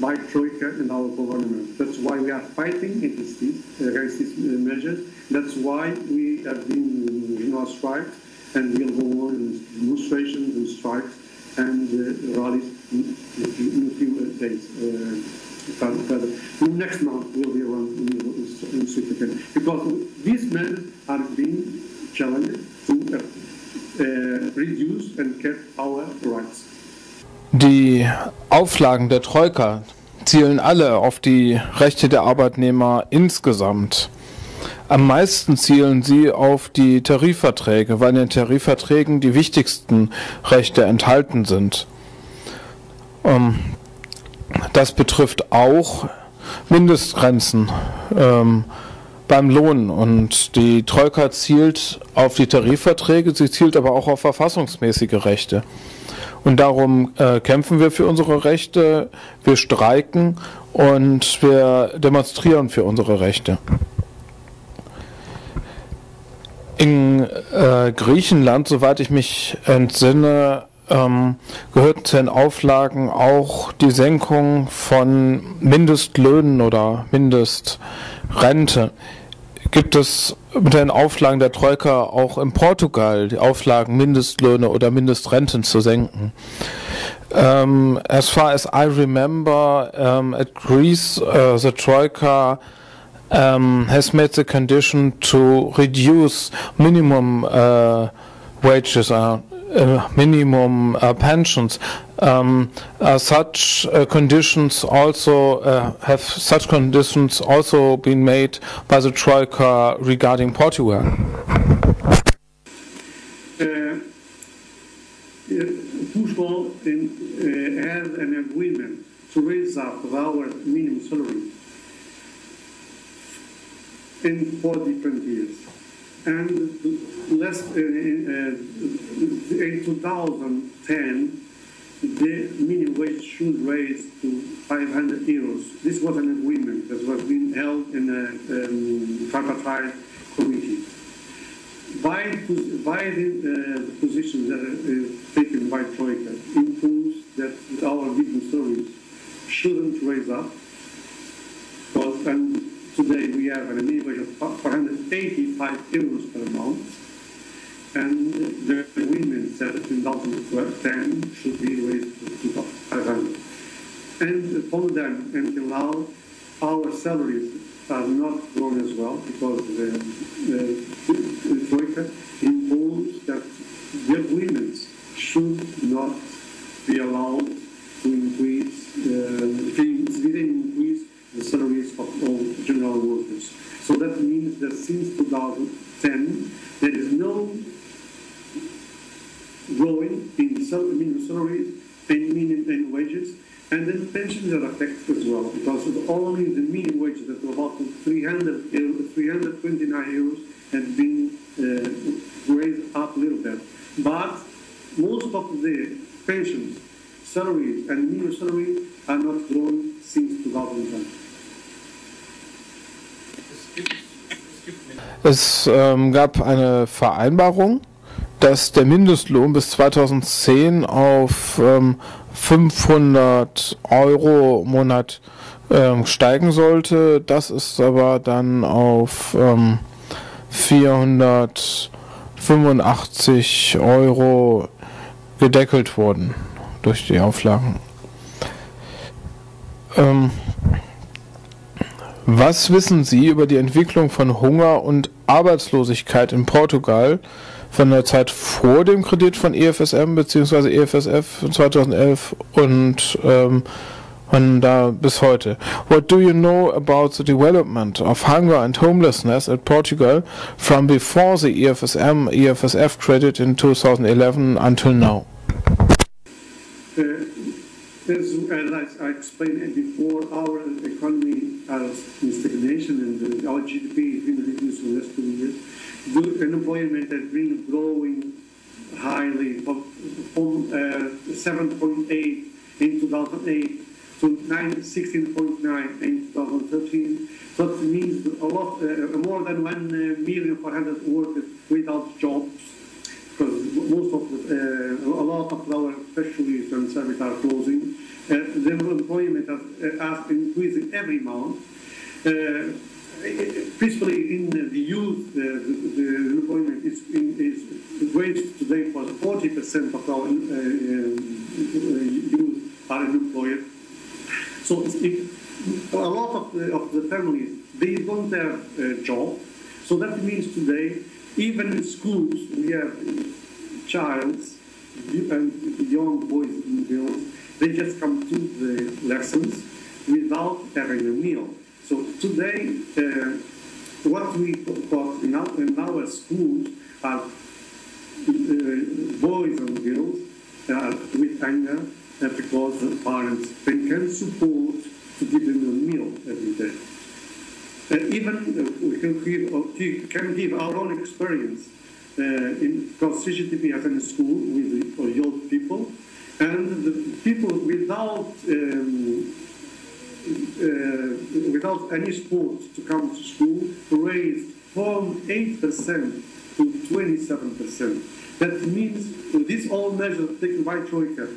by Troika and our government. That's why we are fighting against these, against these measures. That's why we have been in our strikes and we'll go on in demonstrations and strikes and uh, rallies in, in a few days. Uh, further. Next month we'll be around in, in Switzerland because these measures challenged to uh, reduce and keep our rights. Die Auflagen der Troika zielen alle auf die Rechte der Arbeitnehmer insgesamt. Am meisten zielen sie auf die Tarifverträge, weil in den Tarifverträgen die wichtigsten Rechte enthalten sind. Ähm, das betrifft auch Mindestgrenzen ähm, beim Lohn. Und die Troika zielt auf die Tarifverträge, sie zielt aber auch auf verfassungsmäßige Rechte. Und darum äh, kämpfen wir für unsere Rechte, wir streiken und wir demonstrieren für unsere Rechte. In äh, Griechenland, soweit ich mich entsinne, ähm, gehört zu den Auflagen auch die Senkung von Mindestlöhnen oder Mindestrente. Gibt es mit den Auflagen der Troika auch in Portugal die Auflagen, Mindestlöhne oder Mindestrenten zu senken? Um, as far as I remember, um, at Greece, uh, the Troika um, has made the condition to reduce minimum uh, wages, uh, minimum uh, pensions. Um, uh, such conditions also have such conditions also been made by the troika regarding Portugal. Portugal has an agreement to raise up our minimum salary in four different years. And less, uh, uh, in 2010, the minimum wage should raise to 500 euros. This was an agreement that was being held in a um, tripartite committee. By, by the, uh, position that is taken by Troika, improves that our business salaries shouldn't raise up, because, and Today we have an average of 485 euros per month, and the women set in 2010 should be raised to 500. And upon them, until now, our salaries are not grown as well because the, the, the Troika imposed that the agreements should not be allowed to increase, uh, increase the salaries of all general workers. So that means that since 2010, there is no growing in minimum salaries and minimum wages, and then pensions are affected as well, because only the minimum wages that about 300, 329 euros have been uh, raised up a little bit. But most of the pensions, salaries, and minimum salaries are not growing since 2010. Es ähm, gab eine Vereinbarung, dass der Mindestlohn bis 2010 auf ähm, 500 Euro im Monat ähm, steigen sollte. Das ist aber dann auf ähm, 485 Euro gedeckelt worden durch die Auflagen. Ähm, was wissen Sie über die Entwicklung von Hunger und Arbeitslosigkeit in Portugal von der Zeit vor dem Kredit von EFSM bzw. EFSF 2011 und ähm, von da bis heute. What do you know about the development of hunger and homelessness at Portugal from before the EFSM EFSF credit in 2011 until now? Uh, as, as I explained before, our economy has in stagnation and our GDP has been reduced in the last two years. The unemployment has been growing highly from, from uh, 7.8 in 2008 to 16.9 in 2013. That means a lot, uh, more than 1 million 400 workers without jobs most of the, uh, a lot of our specialties and services are closing. Uh, the employment has, uh, increased every month. Principally in the youth, the, the employment is, is raised today for 40% of our youth are unemployed. So a lot of the, of the families, they don't have a job. So that means today, even in schools, we have childs and young boys and girls, they just come to the lessons without having a meal. So today, uh, what we got in our, in our schools are uh, boys and girls uh, with hunger uh, because the parents they can support to give them a meal every day. Uh, even we can give, can give our own experience uh, in because CGTP has a school with young people and the people without um, uh, without any support to come to school raised from 8% to 27%. That means these all measures taken by Troika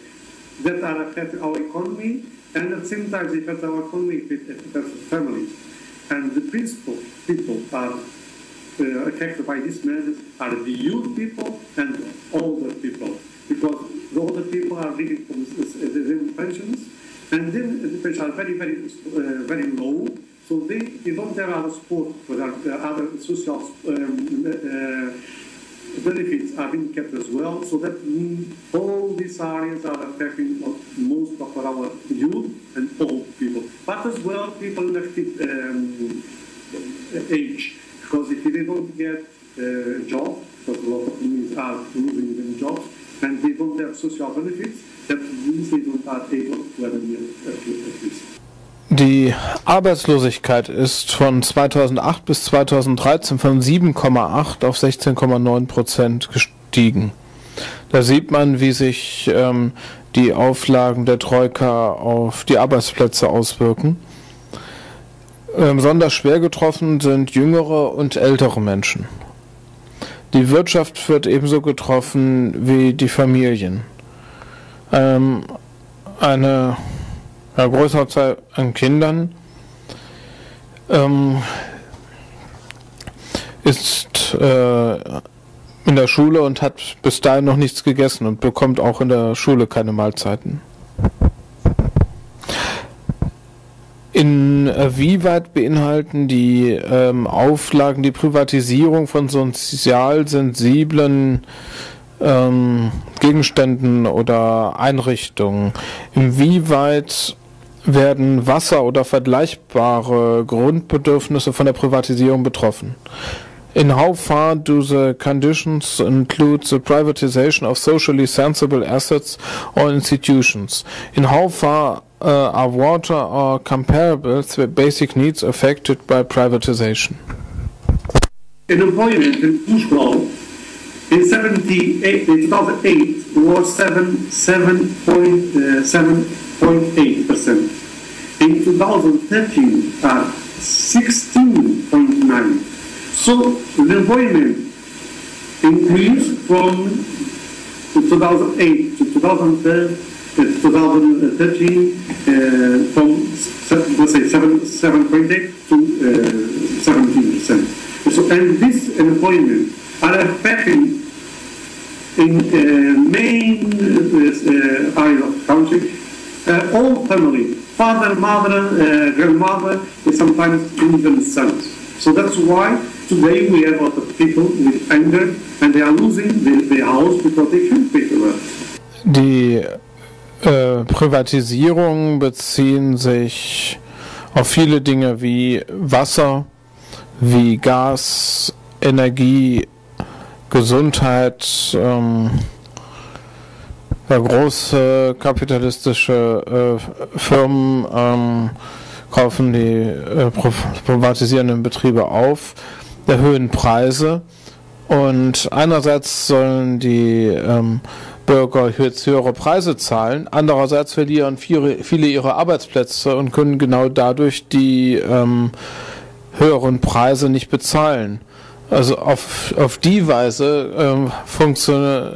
that are affecting our economy and at the same time they affect our economy, it affects families. And the principal people are uh, affected by this measure are the youth people and older people because the older people are living from the pensions and then the pensions are very, very, uh, very low, so they, they don't have other support for uh, other social um, uh, benefits are being kept as well. So that all these areas are affecting most of our youth as well people in active um, age, because if they don't get a job, because a lot of families are losing their jobs, and they don't have social benefits, that means they don't are able to have a. Die Arbeitslosigkeit ist von 2008 bis 2013 von 7,8 auf 16,9 Prozent gestiegen. Da sieht man, wie sich ähm, die Auflagen der Troika auf die Arbeitsplätze auswirken. Ähm, besonders schwer getroffen sind jüngere und ältere Menschen. Die Wirtschaft wird ebenso getroffen wie die Familien. Ähm, eine ja, größere Zahl an Kindern ähm, ist äh, in der Schule und hat bis dahin noch nichts gegessen und bekommt auch in der Schule keine Mahlzeiten. Inwieweit beinhalten die ähm, Auflagen die Privatisierung von sozial sensiblen ähm, Gegenständen oder Einrichtungen? Inwieweit werden Wasser oder vergleichbare Grundbedürfnisse von der Privatisierung betroffen? In how far do the conditions include the privatization of socially sensible assets or institutions? In how far uh, are water or comparable basic needs affected by privatization? In employment in Portugal in 78, in 2008 was 7, 7.8 percent. In 2013, uh, 16.9. So the employment increased from 2008 to 2013 uh, from 7.8 let's say 7.8 to uh, 17%. So, and this employment are affecting in uh, main uh, area of country uh, all family, father, mother, uh, grandmother, and sometimes even sons. So that's why today we have a lot of people with anger and they are losing their, their house because they can't pay the rent. Die äh, Privatisierungen beziehen sich auf viele Dinge wie Wasser, wie Gas, Energie, Gesundheit, ähm, ja, große kapitalistische äh, Firmen ähm, kaufen die äh, privatisierenden Betriebe auf, erhöhen Preise und einerseits sollen die ähm, Bürger höhere Preise zahlen, andererseits verlieren viele, viele ihre Arbeitsplätze und können genau dadurch die ähm, höheren Preise nicht bezahlen. Also auf, auf die Weise ähm, funktio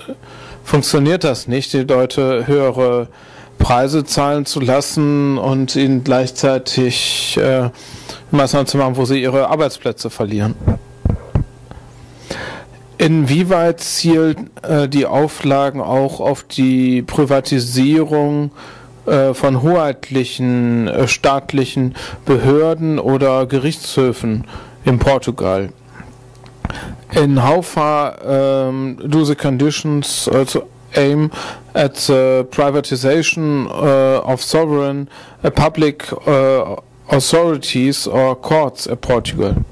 funktioniert das nicht, die Leute höhere Preise zahlen zu lassen und ihnen gleichzeitig äh, Maßnahmen zu machen, wo sie ihre Arbeitsplätze verlieren. Inwieweit zielen äh, die Auflagen auch auf die Privatisierung äh, von hoheitlichen äh, staatlichen Behörden oder Gerichtshöfen in Portugal? In how far um, do the conditions also aim at the privatization uh, of sovereign uh, public uh, authorities or courts in Portugal?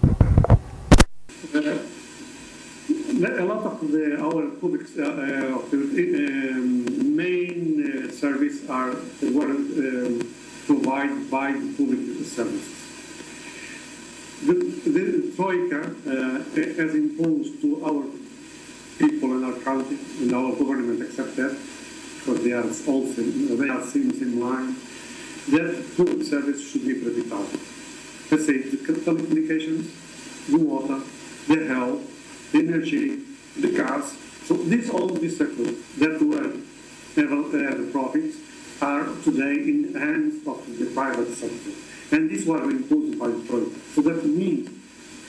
a lot of the, our public uh, um, main uh, service are um, provided by the public services. The, the Troika uh, has imposed to our people in our country and our government accept that because they are also they are seems in line that public service should be privatized. Let's say the telecommunications, the water, the health, the energy, the gas. So these all these sectors that were never uh, profits are today in the hands of the private sector. And these were imposed by the Troika. So that means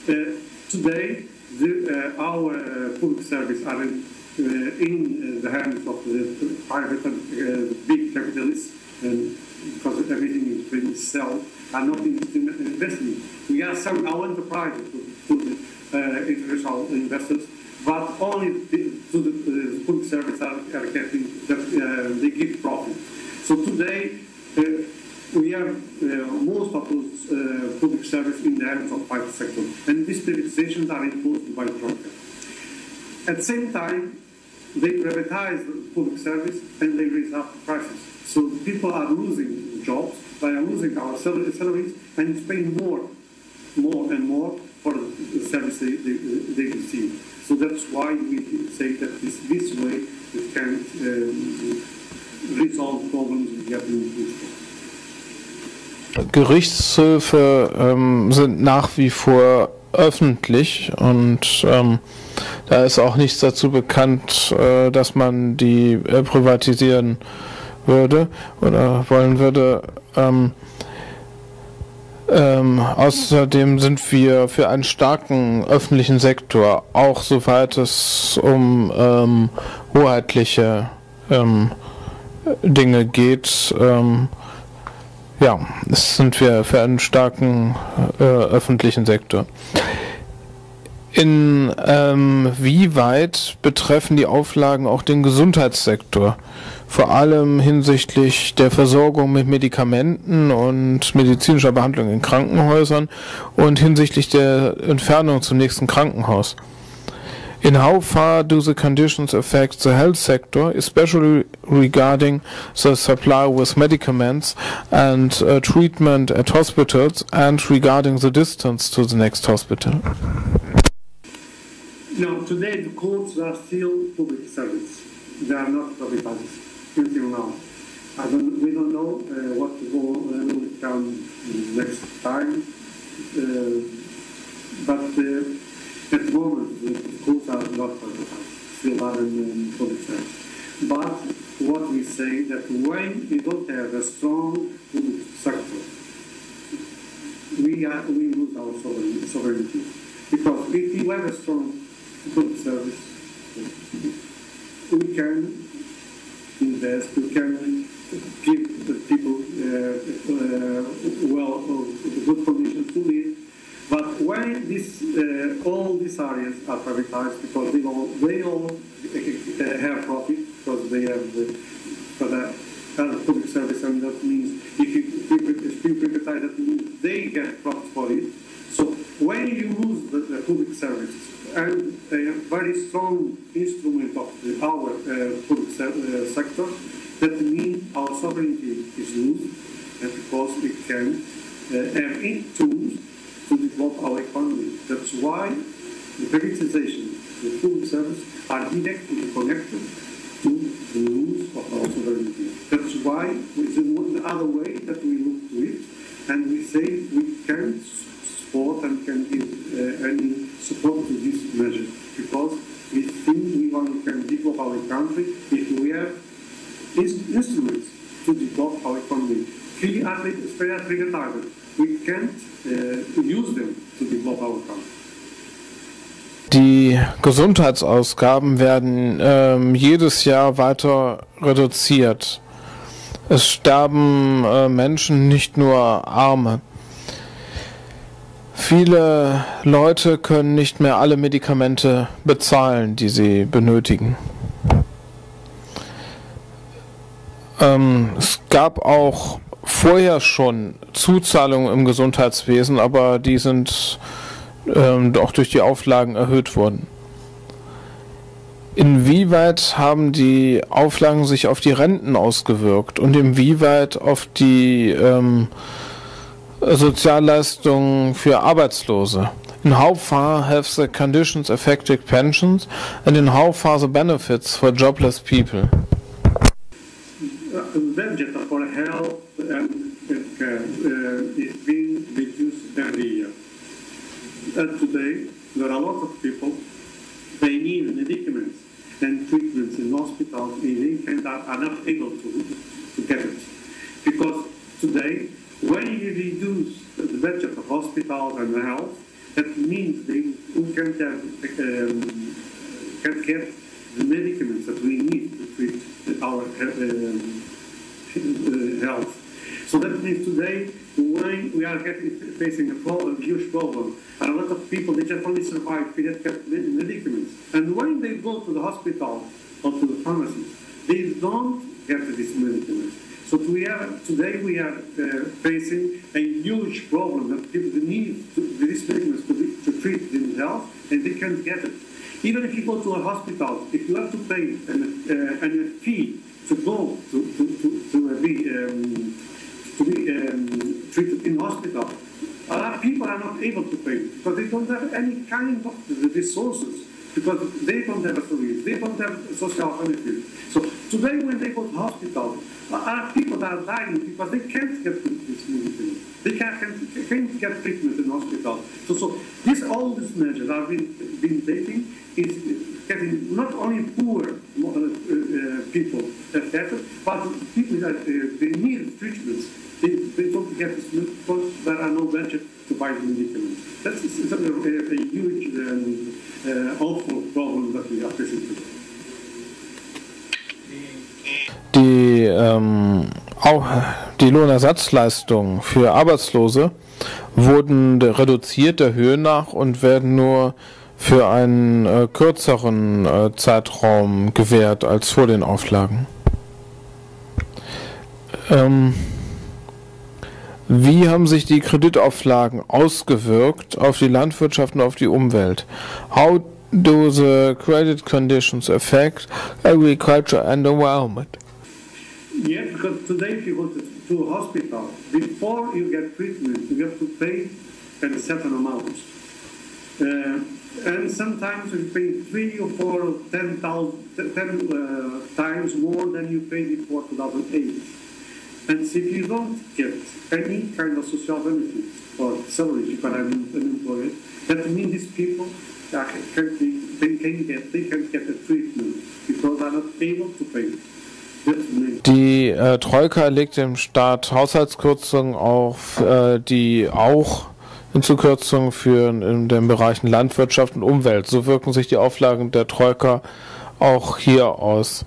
uh, today the, uh, our uh, public service are in, in the hands of the private and big capitalists and because everything is being sold and not investing. We are selling our enterprise to, to the international investors but only the, to the uh, public service are, are getting uh, they give profit. So today uh, we have most of those public service in the hands of private sector, and these privatizations are imposed by Troika. At the same time, they privatize the public service and they raise up the prices. So people are losing jobs, they are losing our salaries, and paying more, more and more for the service they, they, they receive. So that's why we say that this, this way we can um, resolve problems we have in future. Gerichtshöfe ähm, sind nach wie vor öffentlich und ähm, da ist auch nichts dazu bekannt, äh, dass man die äh, privatisieren würde oder wollen würde. Ähm, ähm, außerdem sind wir für einen starken öffentlichen Sektor, auch soweit es um ähm, hoheitliche ähm, Dinge geht. Ja, es sind wir für einen starken äh, öffentlichen Sektor. In ähm, betreffen die Auflagen auch den Gesundheitssektor? vor allem hinsichtlich der Versorgung mit Medikamenten und medizinischer Behandlung in Krankenhäusern und hinsichtlich der Entfernung zum nächsten Krankenhaus. In how far do the conditions affect the health sector, especially regarding the supply with medicaments and uh, treatment at hospitals and regarding the distance to the next hospital? No, today the courts are still public service. They are not public privatized until now. Don't, we don't know uh, what will, uh, will come next time, uh, but uh, at the moment the schools are not still are in public service. But what we say that when we don't have a strong sector, we, are, we lose our sovereignty. Because if we have a strong public service, we can invest, we can give the people uh, uh, well, uh, good conditions to live. But when this, uh, all these areas are privatized because they all, they all uh, have profit because they have the, for public service, and that means if you, if you privatize, that means they get profit for it. So when you lose the, the public services and a very strong instrument of the, our uh, public se uh, sector, that means our sovereignty is lost, and because we can uh, have it tools to develop our economy. That's why the privatization, the public service, are directly connected to the rules of our sovereignty. That's why it's the other way that we look to it, and we say we can support and can give uh, any support to this measure because we think we want, can develop our country if we have instruments to develop our economy. Free privatized. Country. Die Gesundheitsausgaben werden ähm, jedes Jahr weiter reduziert. Es sterben äh, Menschen, nicht nur Arme. Viele Leute können nicht mehr alle Medikamente bezahlen, die sie benötigen. Ähm, es gab auch vorher schon Zuzahlungen im Gesundheitswesen, aber die sind ähm, auch durch die Auflagen erhöht worden. Inwieweit haben die Auflagen sich auf die Renten ausgewirkt und inwieweit auf die ähm, Sozialleistungen für Arbeitslose? In how far have the conditions affected pensions and in how far the benefits for jobless people? health And today, there are a lot of people, they need medicaments and treatments in hospitals and are, are not able to, to get it. Because today, when you reduce the budget of hospitals and health, that means they who can't, have, um, can't get the medicaments that we need to treat our um, health. So that means today, we are getting, facing a, problem, huge problem, and a lot of people, they just only survive with medicaments. And when they go to the hospital or to the pharmacy, they don't get these medicaments. So we are, today we are uh, facing a huge problem that people need to, these medicaments to, be, to treat themselves, and they can't get it. Even if you go to a hospital, if you have to pay an, uh, an, fee to go to, to, to, to be, um, to be um, treated in hospital. A lot of people are not able to pay because they don't have any kind of resources because they don't have a service, they don't have social benefits. So today when they go to hospital, a lot of people are dying because they can't get this medicine. They can't, can't get treatment in hospital. So, so this, all these measures are being, being taken is getting not only poor uh, uh, people affected, but people that uh, they need treatments. They, they don't get because there are no budget to buy the medicaments. That's it's a, a, a huge um, awful problem that we are facing today. Die, ähm, auch die Lohnersatzleistungen für Arbeitslose wurden reduziert der Höhe nach und werden nur für einen äh, kürzeren äh, Zeitraum gewährt als vor den Auflagen. Ähm, wie haben sich die Kreditauflagen ausgewirkt auf die Landwirtschaft und auf die Umwelt? How do the credit conditions affect agriculture and environment? Yes, because today if you go to, to a hospital, before you get treatment, you have to pay a certain amount. Uh, and sometimes you pay three or four or ten, thousand, ten uh, times more than you paid before 2008. And if you don't get any kind of social benefits or salary if you are unemployed, that means these people can, they can get they can get a treatment because they're not able to pay. Die äh, Troika legt dem Staat Haushaltskürzungen auf, äh, die auch zu Kürzungen führen in den Bereichen Landwirtschaft und Umwelt. So wirken sich die Auflagen der Troika auch hier aus.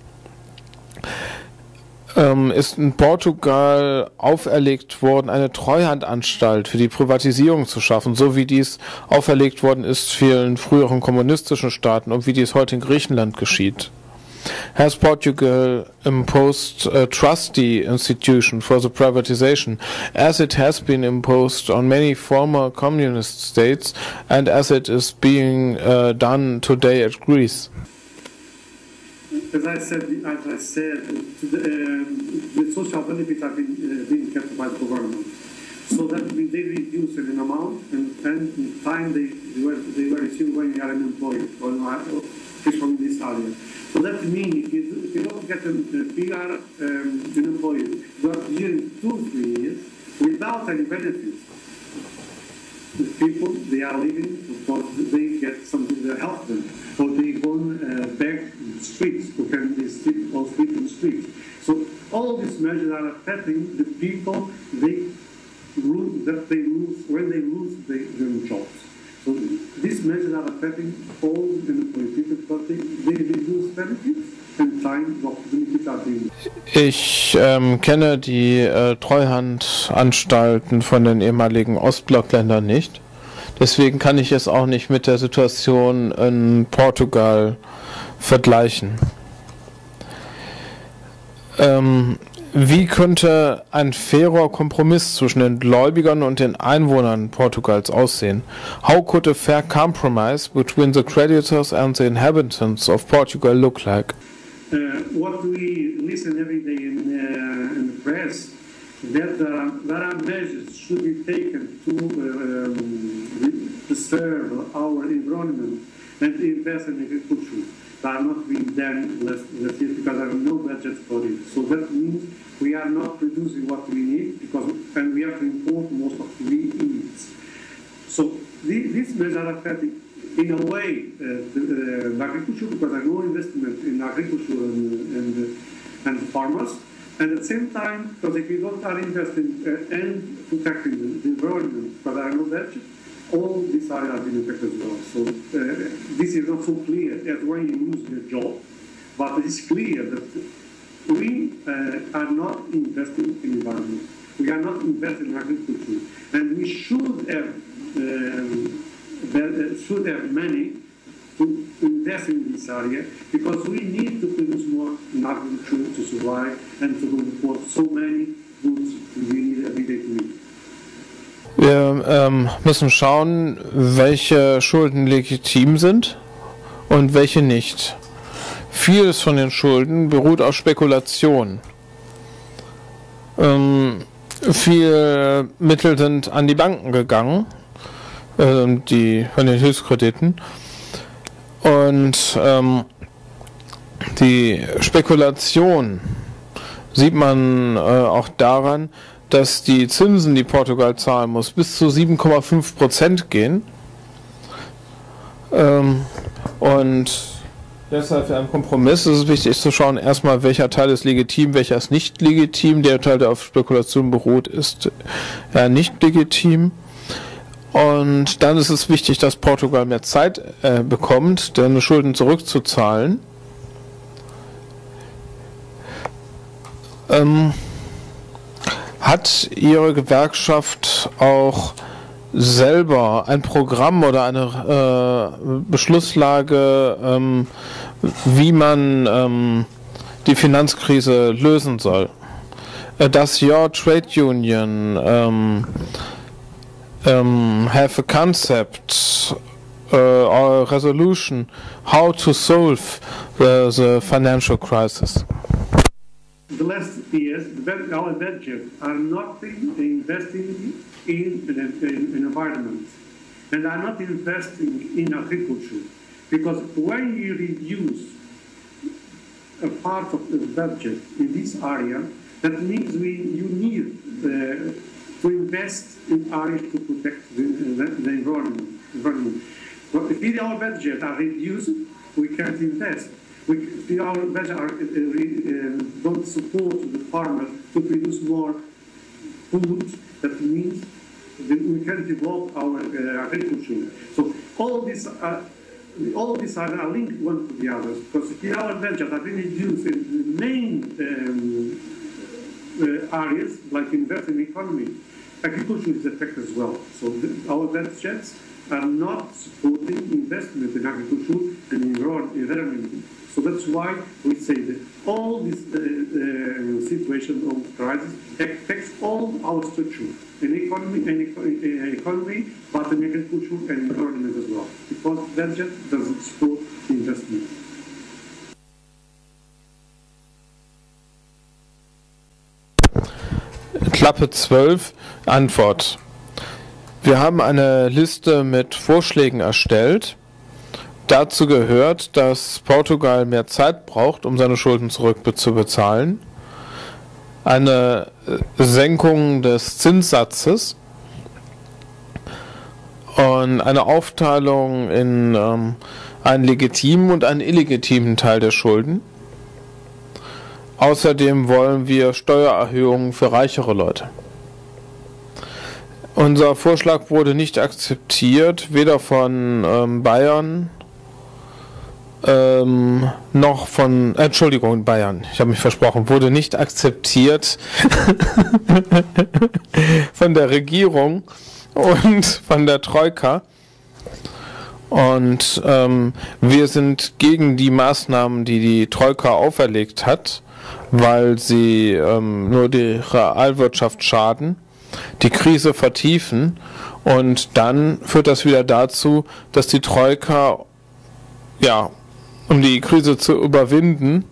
Ähm, ist in Portugal auferlegt worden, eine Treuhandanstalt für die Privatisierung zu schaffen, so wie dies auferlegt worden ist vielen früheren kommunistischen Staaten und wie dies heute in Griechenland geschieht. Has Portugal imposed a trustee institution for the privatization, as it has been imposed on many former communist states and as it is being uh, done today at Greece? As I said, as I said, the, um, the social benefits have been uh, being kept by the government, so that they reduce in amount and, and in time they, they were they were received when you are unemployed or from this area. So that means if you, if you don't get a PR um, unemployed, you are here two, three years without any benefits. The people, they are living because they get something to help them. Or they go uh, back streets, who can be sleep or sleep in the streets. So all these measures are affecting the people they lose, that they lose when they lose their, their jobs. So these measures are affecting all unemployed people, but they, they reduce benefits and. Ich ähm, kenne die äh, Treuhandanstalten von den ehemaligen Ostblockländern nicht. Deswegen kann ich es auch nicht mit der Situation in Portugal vergleichen. Ähm, wie könnte ein fairer Kompromiss zwischen den Gläubigern und den Einwohnern Portugals aussehen? How could a fair compromise between the creditors and the inhabitants of Portugal look like? Uh, what we listen every day in, uh, in the press that uh, there are measures should be taken to um, preserve our environment and invest in agriculture are not being done less year because there are no budgets for it. So that means we are not producing what we need because and we have to import most of we eat. So these, these measures are affecting in a way uh, the, uh, agriculture because there are no investment in agriculture and, and, and farmers. And at the same time, because if you don't are investing uh, and protecting the, the environment, because there are no budget, all these have been affected as well. So uh, this is not so clear as when you lose your job, but it is clear that we uh, are not investing in environment. We are not investing in agriculture, and we should have um, should have money to invest in this area because we need to produce more in agriculture to survive and to import so many goods we need every day to eat. Wir ähm, müssen schauen, welche Schulden legitim sind und welche nicht. Vieles von den Schulden beruht auf Spekulation. Ähm, viele Mittel sind an die Banken gegangen, äh, die von den Hilfskrediten. Und ähm, die Spekulation sieht man äh, auch daran, dass die Zinsen, die Portugal zahlen muss, bis zu 7,5 Prozent gehen. Ähm, und deshalb für einen Kompromiss ist es wichtig zu schauen, erstmal, welcher Teil ist legitim, welcher ist nicht legitim. Der Teil, der auf Spekulation beruht, ist ja nicht legitim. Und dann ist es wichtig, dass Portugal mehr Zeit äh, bekommt, seine Schulden zurückzuzahlen. Ähm, hat Ihre Gewerkschaft auch selber ein Programm oder eine äh, Beschlusslage, ähm, wie man ähm, die Finanzkrise lösen soll? Uh, does your trade union um, um, have a concept uh, or a resolution how to solve the, the financial crisis? The last years, our budget are not investing in, environment and are not investing in agriculture. Because when you reduce a part of the budget in this area, that means we, you need uh, to invest in areas to protect the, the, the environment. environment. But if our budget are reduced, we can't invest we, our budget are, uh, uh, don't support the farmers to produce more food. That means then we can develop our uh, agriculture. So all these are all these are, are linked one to the others because in our venture have been used in the main um, uh, areas like investing economy. Agriculture is affected as well. So the, our ventures are not supporting investment in agriculture and environment. So that's why we say that all this uh, uh, situation of crisis affects all our structure, in economy, uh, economy, but in agriculture and environment as well, because that just doesn't support investment. Klappe 12, Antwort. Wir haben eine Liste mit Vorschlägen erstellt. Dazu gehört, dass Portugal mehr Zeit braucht, um seine Schulden zurückzubezahlen. Eine Senkung des Zinssatzes und eine Aufteilung in ähm, einen legitimen und einen illegitimen Teil der Schulden. Außerdem wollen wir Steuererhöhungen für reichere Leute. Unser Vorschlag wurde nicht akzeptiert, weder von ähm, Bayern ähm, noch von, äh, Entschuldigung, Bayern, ich habe mich versprochen, wurde nicht akzeptiert von der Regierung und von der Troika. Und ähm, wir sind gegen die Maßnahmen, die die Troika auferlegt hat, weil sie ähm, nur die Realwirtschaft schaden, die Krise vertiefen. Und dann führt das wieder dazu, dass die Troika ja um die Krise zu überwinden,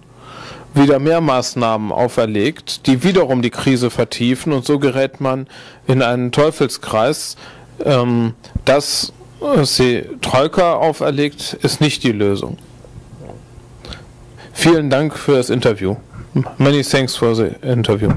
wieder mehr Maßnahmen auferlegt, die wiederum die Krise vertiefen und so gerät man in einen Teufelskreis. Ähm, das, was die Troika auferlegt, ist nicht die Lösung. Vielen Dank für das Interview. Many thanks for the interview.